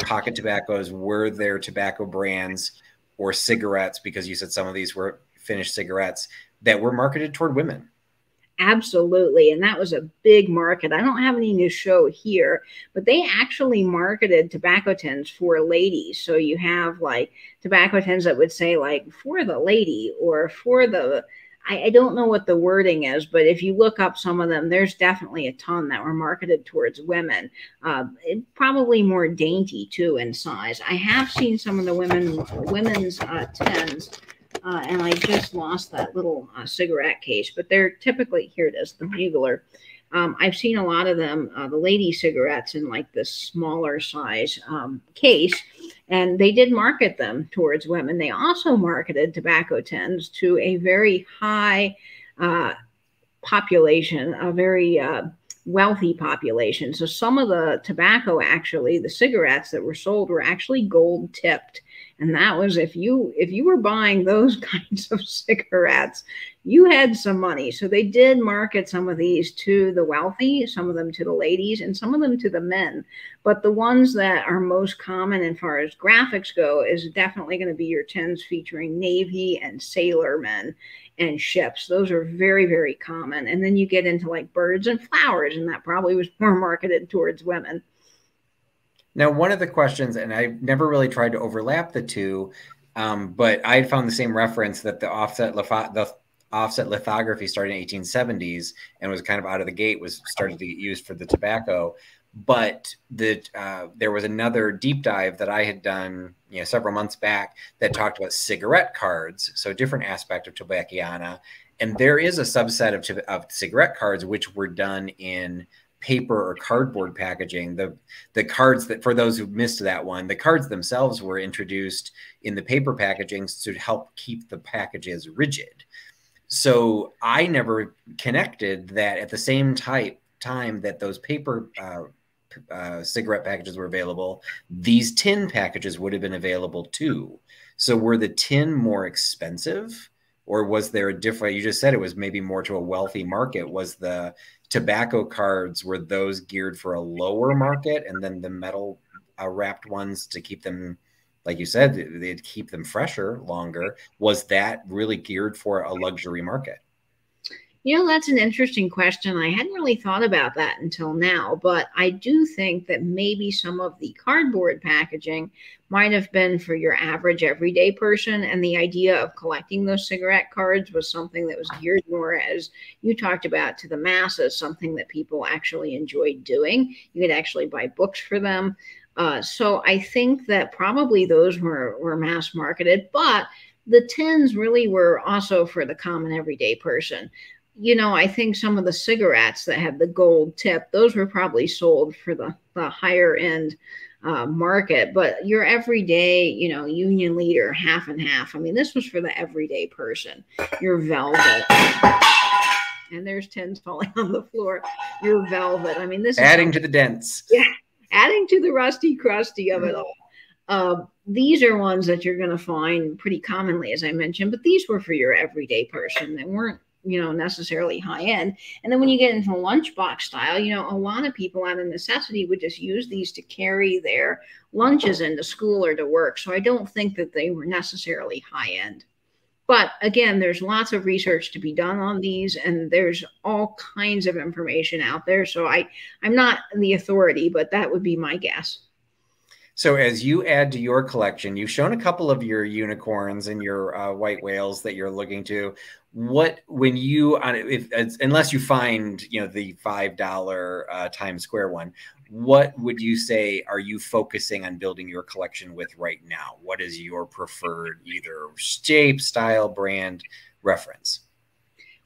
pocket tobaccos were there tobacco brands or cigarettes because you said some of these were finished cigarettes that were marketed toward women Absolutely. And that was a big market. I don't have any to show here, but they actually marketed tobacco tins for ladies. So you have like tobacco tins that would say, like, for the lady or for the. I, I don't know what the wording is, but if you look up some of them, there's definitely a ton that were marketed towards women. Uh, probably more dainty too in size. I have seen some of the women women's uh, tins uh, and I just lost that little uh, cigarette case, but they're typically, here it is, the bugler. Um, I've seen a lot of them, uh, the lady cigarettes in like this smaller size um, case, and they did market them towards women. They also marketed tobacco tins to a very high uh, population, a very uh, wealthy population. So some of the tobacco, actually, the cigarettes that were sold were actually gold tipped and that was if you if you were buying those kinds of cigarettes you had some money. So they did market some of these to the wealthy some of them to the ladies and some of them to the men. But the ones that are most common as far as graphics go is definitely going to be your tins featuring navy and sailor men and ships. Those are very very common. And then you get into like birds and flowers and that probably was more marketed towards women now, one of the questions, and I've never really tried to overlap the two, um, but I found the same reference that the offset the offset lithography started in 1870s and was kind of out of the gate was started to get used for the tobacco. But the uh, there was another deep dive that I had done, you know, several months back that talked about cigarette cards, so a different aspect of tobacciana, and there is a subset of, of cigarette cards which were done in paper or cardboard packaging. The the cards that for those who missed that one, the cards themselves were introduced in the paper packaging to help keep the packages rigid. So I never connected that at the same type time that those paper uh, uh, cigarette packages were available, these tin packages would have been available too. So were the tin more expensive? Or was there a different? You just said it was maybe more to a wealthy market. Was the tobacco cards were those geared for a lower market, and then the metal uh, wrapped ones to keep them, like you said, they'd keep them fresher longer. Was that really geared for a luxury market? You know, that's an interesting question. I hadn't really thought about that until now, but I do think that maybe some of the cardboard packaging might have been for your average everyday person. And the idea of collecting those cigarette cards was something that was geared more, as you talked about, to the masses, something that people actually enjoyed doing. You could actually buy books for them. Uh, so I think that probably those were, were mass marketed, but the tins really were also for the common everyday person you know, I think some of the cigarettes that had the gold tip, those were probably sold for the, the higher end uh, market. But your everyday, you know, union leader, half and half. I mean, this was for the everyday person. Your velvet. And there's tins falling on the floor. Your velvet. I mean, this is adding to the dents. Yeah, adding to the rusty crusty of it all. Uh, these are ones that you're going to find pretty commonly, as I mentioned, but these were for your everyday person. They weren't you know necessarily high end. And then when you get into lunchbox style you know a lot of people out of necessity would just use these to carry their lunches into school or to work. So i don't think that they were necessarily high end. But again there's lots of research to be done on these and there's all kinds of information out there. So i i'm not the authority but that would be my guess so as you add to your collection, you've shown a couple of your unicorns and your uh, white whales that you're looking to what when you if unless you find you know the five dollar uh, Times Square one, what would you say are you focusing on building your collection with right now? What is your preferred either shape, style, brand, reference?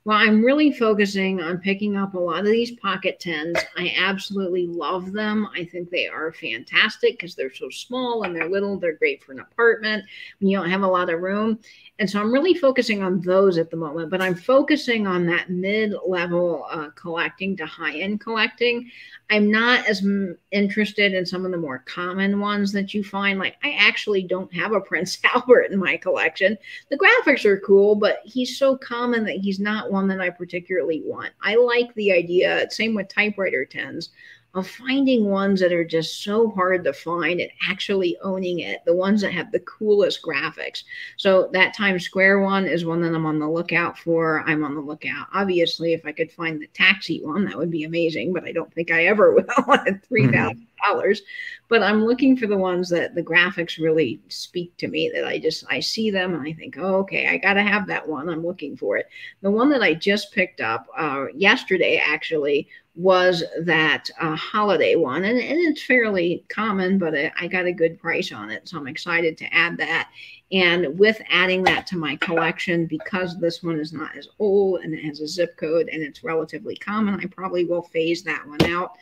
Well, I'm really focusing on picking up a lot of these pocket tins. I absolutely love them. I think they are fantastic because they're so small and they're little. They're great for an apartment when you don't have a lot of room. And so I'm really focusing on those at the moment, but I'm focusing on that mid level uh, collecting to high end collecting. I'm not as interested in some of the more common ones that you find. Like, I actually don't have a Prince Albert in my collection. The graphics are cool, but he's so common that he's not one that I particularly want. I like the idea, same with typewriter tins, of finding ones that are just so hard to find and actually owning it, the ones that have the coolest graphics. So that Times Square one is one that I'm on the lookout for. I'm on the lookout. Obviously, if I could find the taxi one, that would be amazing, but I don't think I ever will at three thousand dollars. But I'm looking for the ones that the graphics really speak to me. That I just I see them and I think, oh, okay, I got to have that one. I'm looking for it. The one that I just picked up uh, yesterday actually was that uh, holiday one. And, and, it's fairly common, but I got a good price on it. So I'm excited to add that. And with adding that to my collection, because this one is not as old and it has a zip code and it's relatively common, I probably will phase that one out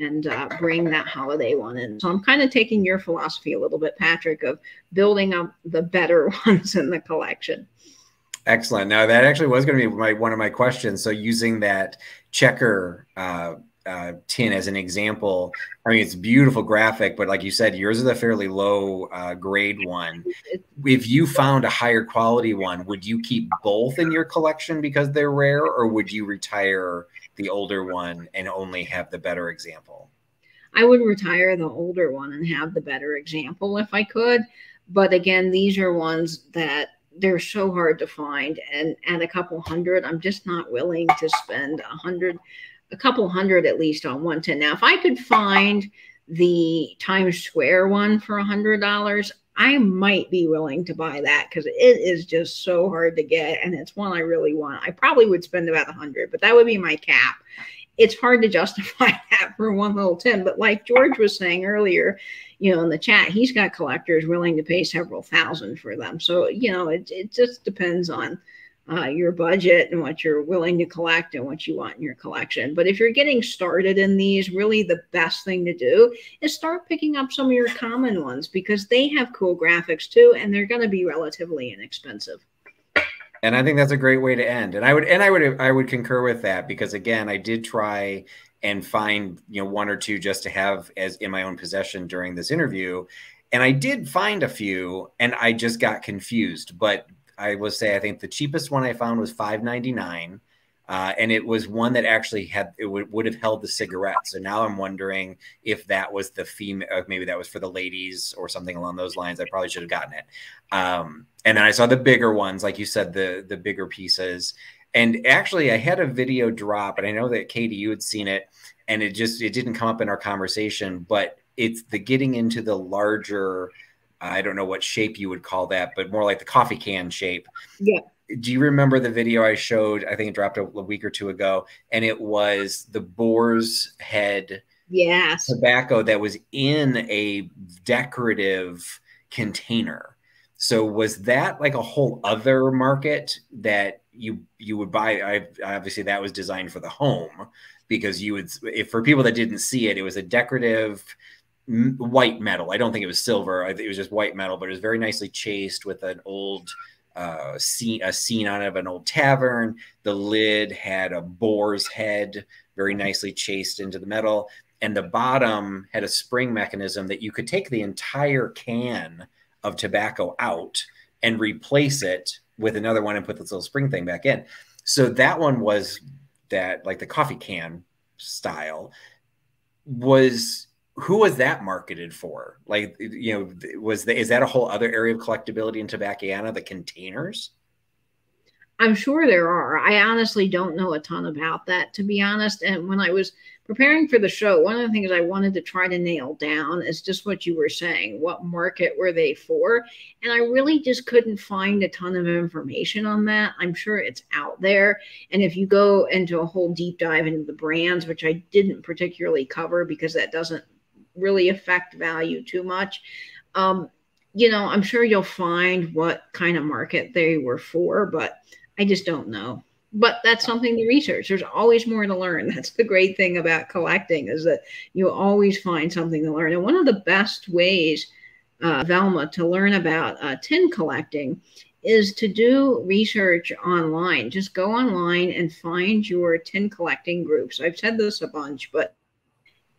and uh, bring that holiday one in. So I'm kind of taking your philosophy a little bit, Patrick, of building up the better ones in the collection. Excellent. Now that actually was going to be my one of my questions. So using that checker uh, uh, tin as an example. I mean, it's beautiful graphic, but like you said, yours is a fairly low uh, grade one. If you found a higher quality one, would you keep both in your collection because they're rare, or would you retire the older one and only have the better example? I would retire the older one and have the better example if I could. But again, these are ones that they're so hard to find. And at a couple hundred, I'm just not willing to spend a hundred, a couple hundred at least on one tin. Now, if I could find the Times Square one for a hundred dollars, I might be willing to buy that because it is just so hard to get, and it's one I really want. I probably would spend about a hundred, but that would be my cap it's hard to justify that for one little tin. But like George was saying earlier, you know, in the chat, he's got collectors willing to pay several thousand for them. So, you know, it, it just depends on uh, your budget and what you're willing to collect and what you want in your collection. But if you're getting started in these, really the best thing to do is start picking up some of your common ones because they have cool graphics too, and they're going to be relatively inexpensive and I think that's a great way to end. And I would and I would I would concur with that because again, I did try and find you know one or two just to have as in my own possession during this interview, and I did find a few, and I just got confused. But I will say I think the cheapest one I found was five ninety nine. Uh, and it was one that actually had it would, would have held the cigarette. So now I'm wondering if that was the female, uh, maybe that was for the ladies or something along those lines. I probably should have gotten it. Um, and then I saw the bigger ones, like you said, the the bigger pieces. And actually, I had a video drop, and I know that Katie, you had seen it, and it just it didn't come up in our conversation, but it's the getting into the larger. I don't know what shape you would call that, but more like the coffee can shape. Yeah do you remember the video I showed? I think it dropped a, a week or two ago, and it was the boar's head yes. tobacco that was in a decorative container. So was that like a whole other market that you you would buy? I obviously that was designed for the home because you would if for people that didn't see it, it was a decorative white metal. I don't think it was silver. I think it was just white metal, but it was very nicely chased with an old uh, scene a scene out of an old tavern. The lid had a boar's head, very nicely chased into the metal, and the bottom had a spring mechanism that you could take the entire can of tobacco out and replace it with another one and put this little spring thing back in. So that one was that like the coffee can style was who was that marketed for? Like, you know, was the, is that a whole other area of collectability in Tobacconiana, the containers? I'm sure there are. I honestly don't know a ton about that, to be honest. And when I was preparing for the show, one of the things I wanted to try to nail down is just what you were saying. What market were they for? And I really just couldn't find a ton of information on that. I'm sure it's out there. And if you go into a whole deep dive into the brands, which I didn't particularly cover because that doesn't really affect value too much. Um, you know, I'm sure you'll find what kind of market they were for, but I just don't know. But that's something to research. There's always more to learn. That's the great thing about collecting is that you always find something to learn. And one of the best ways, uh, Velma, to learn about uh, tin collecting is to do research online. Just go online and find your tin collecting groups. I've said this a bunch, but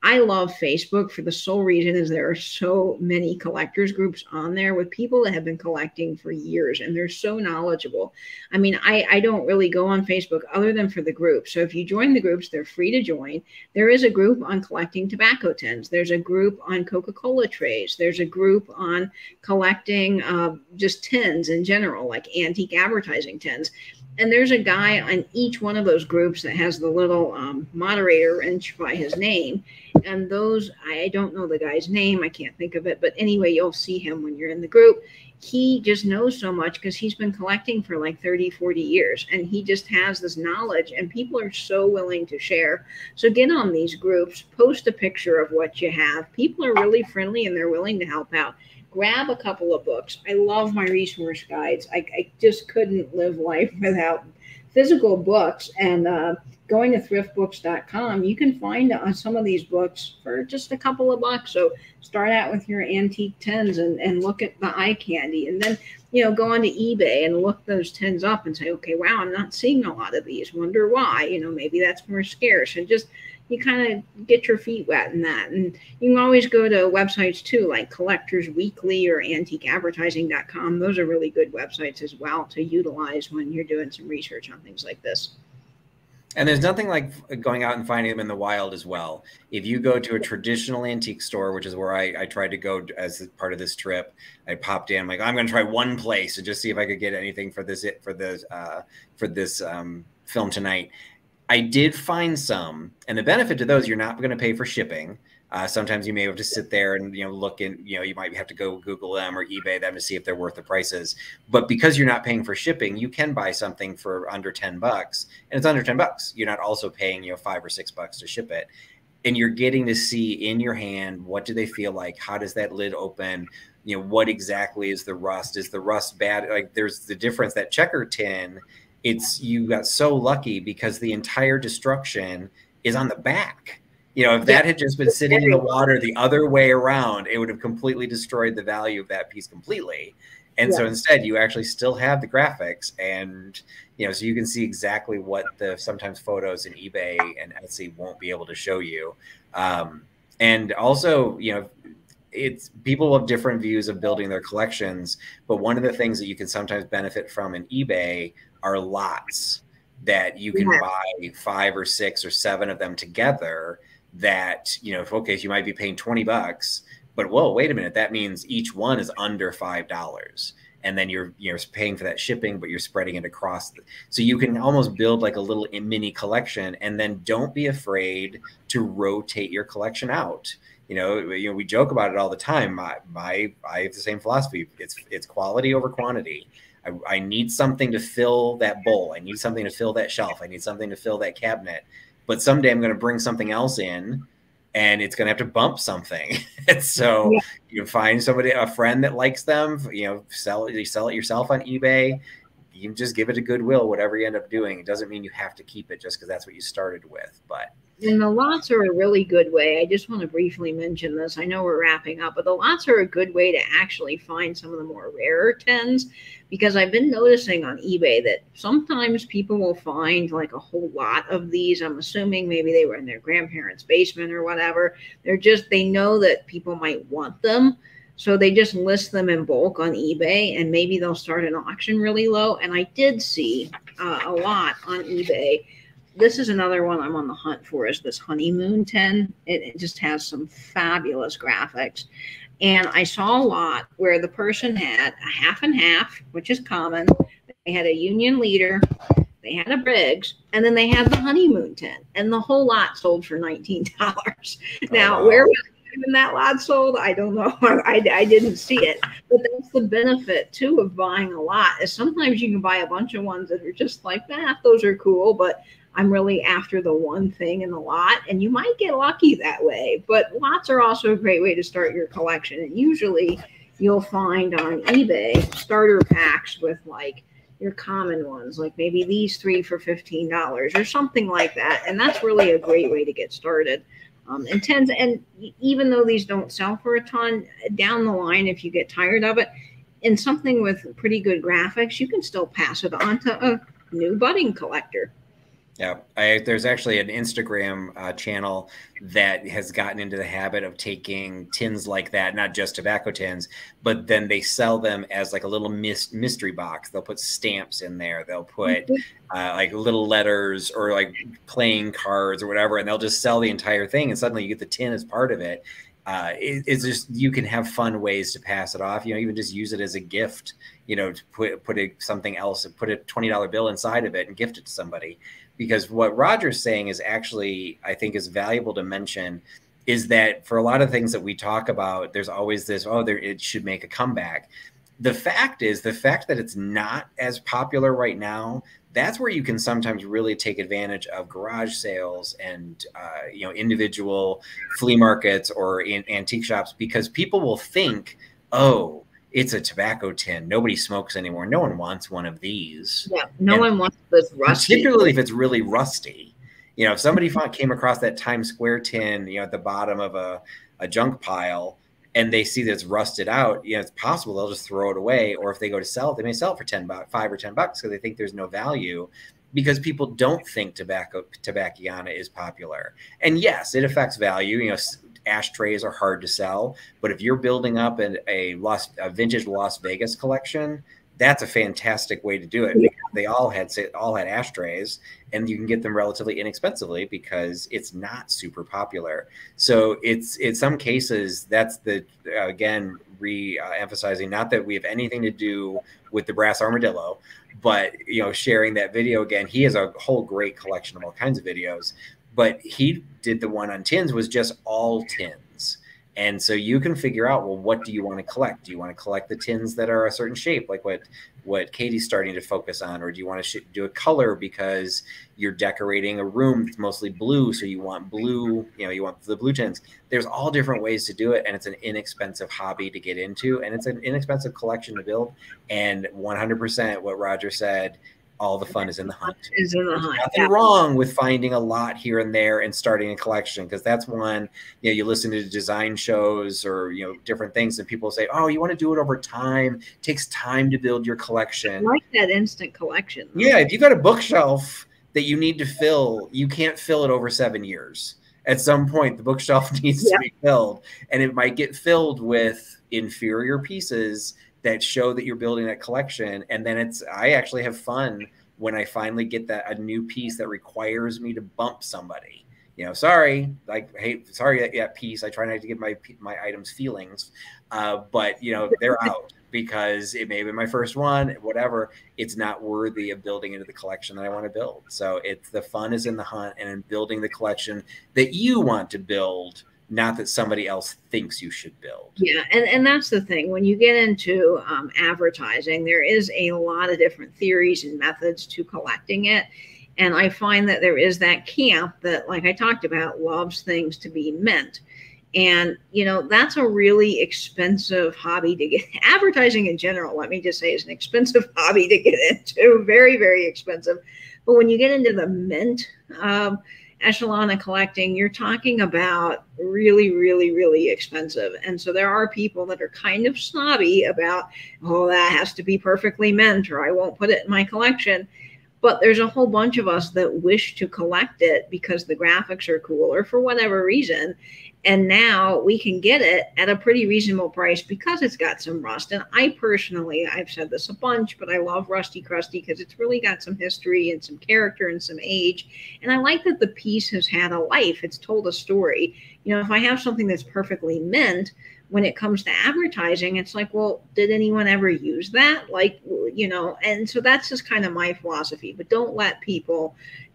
I love Facebook for the sole reason is there are so many collectors groups on there with people that have been collecting for years and they're so knowledgeable. I mean, I, I don't really go on Facebook other than for the group. So if you join the groups, they're free to join. There is a group on collecting tobacco tins. There's a group on Coca-Cola trays. There's a group on collecting uh, just tins in general, like antique advertising tins and there's a guy on each one of those groups that has the little um, moderator wrench by his name. And those i don't know the guy's name i can't think of it but anyway you'll see him when you're in the group. He just knows so much because he's been collecting for like 30 40 years and he just has this knowledge and people are so willing to share. So get on these groups post a picture of what you have. People are really friendly and they're willing to help out grab a couple of books. I love my resource guides. I, I just couldn't live life without physical books and uh, going to thriftbooks.com, you can find uh, some of these books for just a couple of bucks. So start out with your antique tens and, and look at the eye candy. And then, you know, go onto eBay and look those tens up and say, okay, wow, I'm not seeing a lot of these. Wonder why? You know, maybe that's more scarce. And just you kind of get your feet wet in that. And you can always go to websites too, like Collectors Weekly or AntiqueAdvertising.com. Those are really good websites as well to utilize when you're doing some research on things like this. And there's nothing like going out and finding them in the wild as well. If you go to a traditional antique store, which is where I, I tried to go as part of this trip, I popped in like I'm going to try one place and just see if I could get anything for this for this uh, for this um, film tonight. I did find some, and the benefit to those, you're not going to pay for shipping. Uh, sometimes you may have to sit there and you know look in. You know, you might have to go Google them or eBay them to see if they're worth the prices. But because you're not paying for shipping, you can buy something for under ten bucks, and it's under ten bucks. You're not also paying you know five or six bucks to ship it, and you're getting to see in your hand what do they feel like? How does that lid open? You know, what exactly is the rust? Is the rust bad? Like, there's the difference that checker tin it's you got so lucky because the entire destruction is on the back. You know, if that had just been sitting in the water the other way around, it would have completely destroyed the value of that piece completely. And yeah. so instead, you actually still have the graphics, and you know, so you can see exactly what the sometimes photos in eBay and Etsy won't be able to show you. Um, and also, you know, it's people have different views of building their collections, but one of the things that you can sometimes benefit from in eBay are lots that you can yeah. buy five or six or seven of them together that you know if okay you might be paying 20 bucks but whoa wait a minute that means each one is under five dollars. And then you're you're paying for that shipping but you're spreading it across the, so you can almost build like a little mini collection and then don't be afraid to rotate your collection out. You know you know we joke about it all the time. My, my i have the same philosophy. It's it's quality over quantity I, I need something to fill that bowl. I need something to fill that shelf. I need something to fill that cabinet. But someday I'm going to bring something else in and it's going to have to bump something. so yeah. you find somebody, a friend that likes them, you know, sell it, you sell it yourself on eBay. You just give it a goodwill, whatever you end up doing. It doesn't mean you have to keep it just because that's what you started with. But and the lots are a really good way. I just want to briefly mention this. I know we're wrapping up, but the lots are a good way to actually find some of the more rarer tens because I've been noticing on eBay that sometimes people will find like a whole lot of these. I'm assuming maybe they were in their grandparents' basement or whatever. They're just, they know that people might want them. So they just list them in bulk on eBay and maybe they'll start an auction really low. And I did see uh, a lot on eBay this is another one I'm on the hunt for is this honeymoon 10. It, it, just has some fabulous graphics. And I saw a lot where the person had a half and half, which is common. They had a union leader, they had a Briggs, and then they had the honeymoon 10. And the whole lot sold for $19. now, oh, wow. where was when that lot sold? I don't know. I, I didn't see it. But that's the benefit too of buying a lot is sometimes you can buy a bunch of ones that are just like, that. those are cool. But I'm really after the one thing in the lot, and you might get lucky that way. But lots are also a great way to start your collection. And usually you'll find on eBay starter packs with like your common ones, like maybe these three for $15 or something like that. And that's really a great way to get started. Um, and tens, and even though these don't sell for a ton, down the line, if you get tired of it, in something with pretty good graphics, you can still pass it on to a new budding collector. Yeah, I, there's actually an Instagram uh, channel that has gotten into the habit of taking tins like that, not just tobacco tins, but then they sell them as like a little mystery box. They'll put stamps in there. They'll put mm-hmm. uh, like little letters or like playing cards or whatever, and they'll just sell the entire thing. And suddenly you get the tin as part of it. Uh, it, it's just you can have fun ways to pass it off. You know, even just use it as a gift. You know, to put put a, something else, put a twenty dollar bill inside of it, and gift it to somebody because what Roger's saying is actually, I think, is valuable to mention is that for a lot of things that we talk about, there's always this, oh, there it should make a comeback. The fact is, the fact that it's not as popular right now, that's where you can sometimes really take advantage of garage sales and uh, you know individual flea markets or antique shops because people will think, oh, it's a tobacco tin. Nobody smokes anymore. No one wants one of these. Yeah, no and one wants this rusty. Particularly if it's really rusty. You know, if somebody came across that Times Square tin, you know, at the bottom of a, a junk pile, and they see that it's rusted out, you know, it's possible they'll just throw it away. Or if they go to sell it, they may sell it for 10 bucks, five or 10 bucks because they think there's no value because people don't think tobacco tobacciana is popular. And yes, it affects value. You know, ashtrays are hard to sell, but if you're building up an, a Las a vintage Las Vegas collection, that's a fantastic way to do it. They all had all had ashtrays, and you can get them relatively inexpensively because it's not super popular. So it's in some cases that's the again re-emphasizing not that we have anything to do with the brass armadillo, but you know sharing that video again. He has a whole great collection of all kinds of videos, but he did the one on tins was just all tins and so you can figure out, well, what do you want to collect? Do you want to collect the tins that are a certain shape, like what what Katie's starting to focus on, or do you want to do a color because you're decorating a room that's mostly blue, so you want blue, you know, you want the blue tins. There's all different ways to do it, and it's an inexpensive hobby to get into, and it's an inexpensive collection to build. And 100% what Roger said all the fun is in the hunt. Is in the hunt. Nothing yeah. wrong with finding a lot here and there and starting a collection because that's one. You know, you listen to design shows or you know different things, and people say, "Oh, you want to do it over time? It takes time to build your collection." I like that instant collection. though. Yeah, if you got a bookshelf that you need to fill, you can't fill it over seven years. At some point, the bookshelf needs Yeah. to be filled, and it might get filled with inferior pieces that show that you're building that collection. And then it's I actually have fun when I finally get that a new piece that requires me to bump somebody. You know, sorry, like hey, sorry that, that piece. I try not to give my my items feelings, uh, but you know they're out because it may have been my first one, whatever. It's not worthy of building into the collection that I want to build. So it's the fun is in the hunt and in building the collection that you want to build, not that somebody else thinks you should build. Yeah, and, and that's the thing. When you get into um, advertising, there is a lot of different theories and methods to collecting it. And I find that there is that camp that, like I talked about, loves things to be mint. And, you know, that's a really expensive hobby to get. Advertising in general, let me just say, is an expensive hobby to get into. Very, very expensive. But when you get into the mint, um, echelon of collecting, you're talking about really, really, really expensive. And so there are people that are kind of snobby about, oh, that has to be perfectly mint or I won't put it in my collection. But there's a whole bunch of us that wish to collect it because the graphics are cool or for whatever reason. And now we can get it at a pretty reasonable price because it's got some rust. And I personally, I've said this a bunch, but I love Rusty Crusty because it's really got some history and some character and some age. And I like that the piece has had a life. It's told a story. You know, if I have something that's perfectly mint, when it comes to advertising, it's like, well, did anyone ever use that? Like, you know, and so that's just kind of my philosophy. But don't let people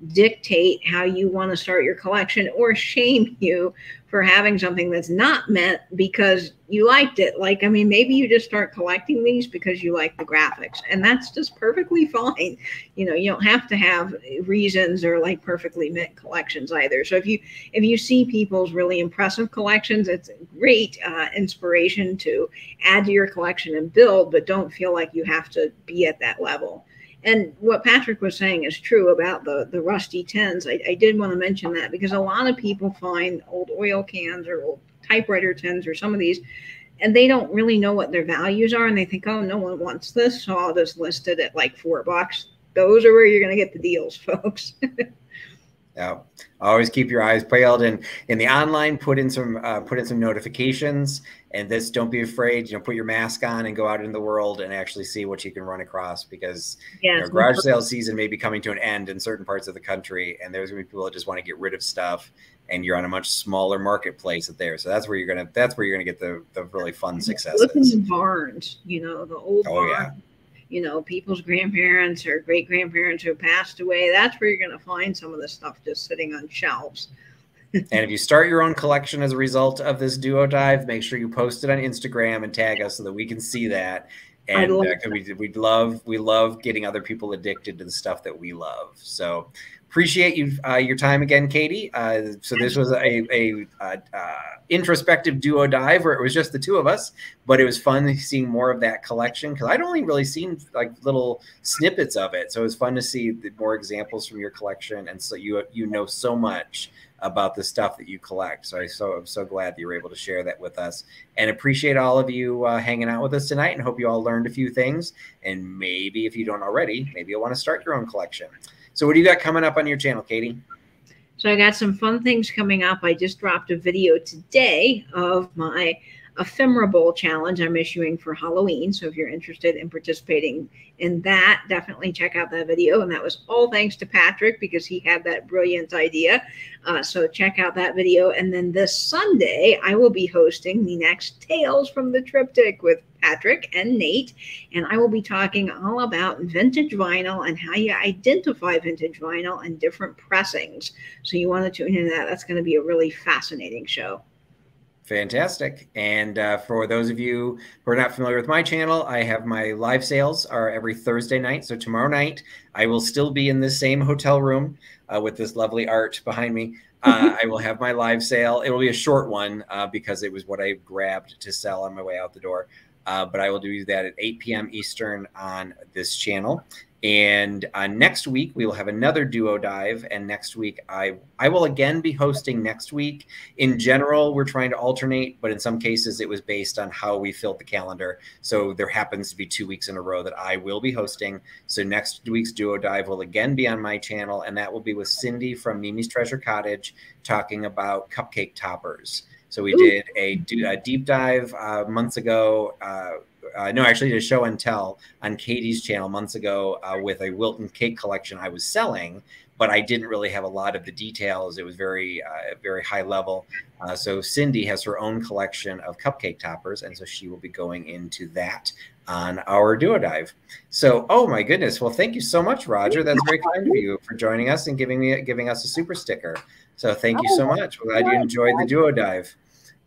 dictate how you want to start your collection or shame you for having something that's not meant because you liked it. Like, I mean, maybe you just start collecting these because you like the graphics, and that's just perfectly fine. You know, you don't have to have reasons or like perfectly meant collections either. So if you if you see people's really impressive collections, it's great uh, inspiration to add to your collection and build, but don't feel like you have to be at that level. And what Patrick was saying is true about the, the rusty tins. I, I did want to mention that because a lot of people find old oil cans or old typewriter tins or some of these, and they don't really know what their values are. And they think, oh, no one wants this. So I'll just list it at like four bucks. Those are where you're going to get the deals, folks. Yeah, always keep your eyes peeled, and in the online, put in some uh, put in some notifications. And this, don't be afraid. You know, put your mask on and go out in the world and actually see what you can run across. Because you know, garage sale season may be coming to an end in certain parts of the country, and there's gonna be people that just want to get rid of stuff. And you're on a much smaller marketplace there, so that's where you're gonna that's where you're gonna get the the really fun successes. Look in barns, you know, the old Oh, barn. yeah. You know, people's grandparents or great grandparents who passed away. That's where you're going to find some of the stuff just sitting on shelves. And if you start your own collection as a result of this duo dive, make sure you post it on Instagram and tag us so that we can see that. And love uh, we we love we love getting other people addicted to the stuff that we love. So appreciate you uh, your time again, Katie. Uh, so this was a, a, a, a, introspective duo dive where it was just the two of us, but it was fun seeing more of that collection because I'd only really seen like little snippets of it. So it was fun to see the more examples from your collection, and so you you know so much about the stuff that you collect. So I so I'm so glad that you were able to share that with us, and appreciate all of you uh, hanging out with us tonight. And hope you all learned a few things. And maybe if you don't already, maybe you'll want to start your own collection. So what do you got coming up on your channel, Katie? So I got some fun things coming up. I just dropped a video today of my ephemera bowl challenge I'm issuing for Halloween. So if you're interested in participating in that, definitely check out that video. And that was all thanks to Patrick because he had that brilliant idea. Uh, so check out that video. And then this Sunday, I will be hosting the next Tales from the Triptych with Patrick and Nate. And I will be talking all about vintage vinyl and how you identify vintage vinyl and different pressings. So you want to tune in that. That's going to be a really fascinating show. Fantastic. And uh, for those of you who are not familiar with my channel, I have my live sales are every Thursday night. So tomorrow night, I will still be in this same hotel room uh, with this lovely art behind me. Uh, I will have my live sale. It will be a short one uh, because it was what I grabbed to sell on my way out the door. Uh, but I will do that at 8 p.m. Eastern on this channel. And uh, next week we will have another duo dive. And next week I I will again be hosting next week. In general, we're trying to alternate, but in some cases it was based on how we filled the calendar. So there happens to be two weeks in a row that I will be hosting. So next week's duo dive will again be on my channel, and that will be with Cindy from Mimi's Treasure Cottage talking about cupcake toppers. So we did a, a deep dive uh, months ago. Uh, uh, no, actually, did a show and tell on Katie's channel months ago uh, with a Wilton cake collection I was selling, but I didn't really have a lot of the details. It was very, uh, very high level. Uh, so Cindy has her own collection of cupcake toppers, and so she will be going into that on our duo dive. So, oh my goodness! Well, thank you so much, Roger. That's very kind of you for joining us and giving me giving us a super sticker. So, thank you so much. We're glad you enjoyed the duo dive.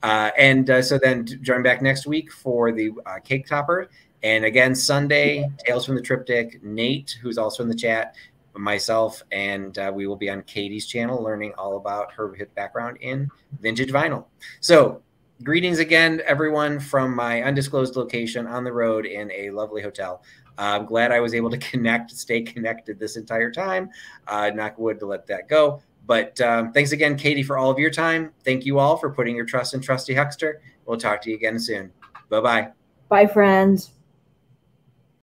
Uh, and uh, so then join back next week for the uh, cake topper. And again, Sunday, Tales from the Triptych, Nate, who's also in the chat, myself, and uh, we will be on Katie's channel learning all about her background in vintage vinyl. So, greetings again, everyone, from my undisclosed location on the road in a lovely hotel. I'm glad I was able to connect, stay connected this entire time. Uh, knock wood to let that go. But um, thanks again, Katie, for all of your time. Thank you all for putting your trust in Trusty Huckster. We'll talk to you again soon. Bye bye. Bye, friends.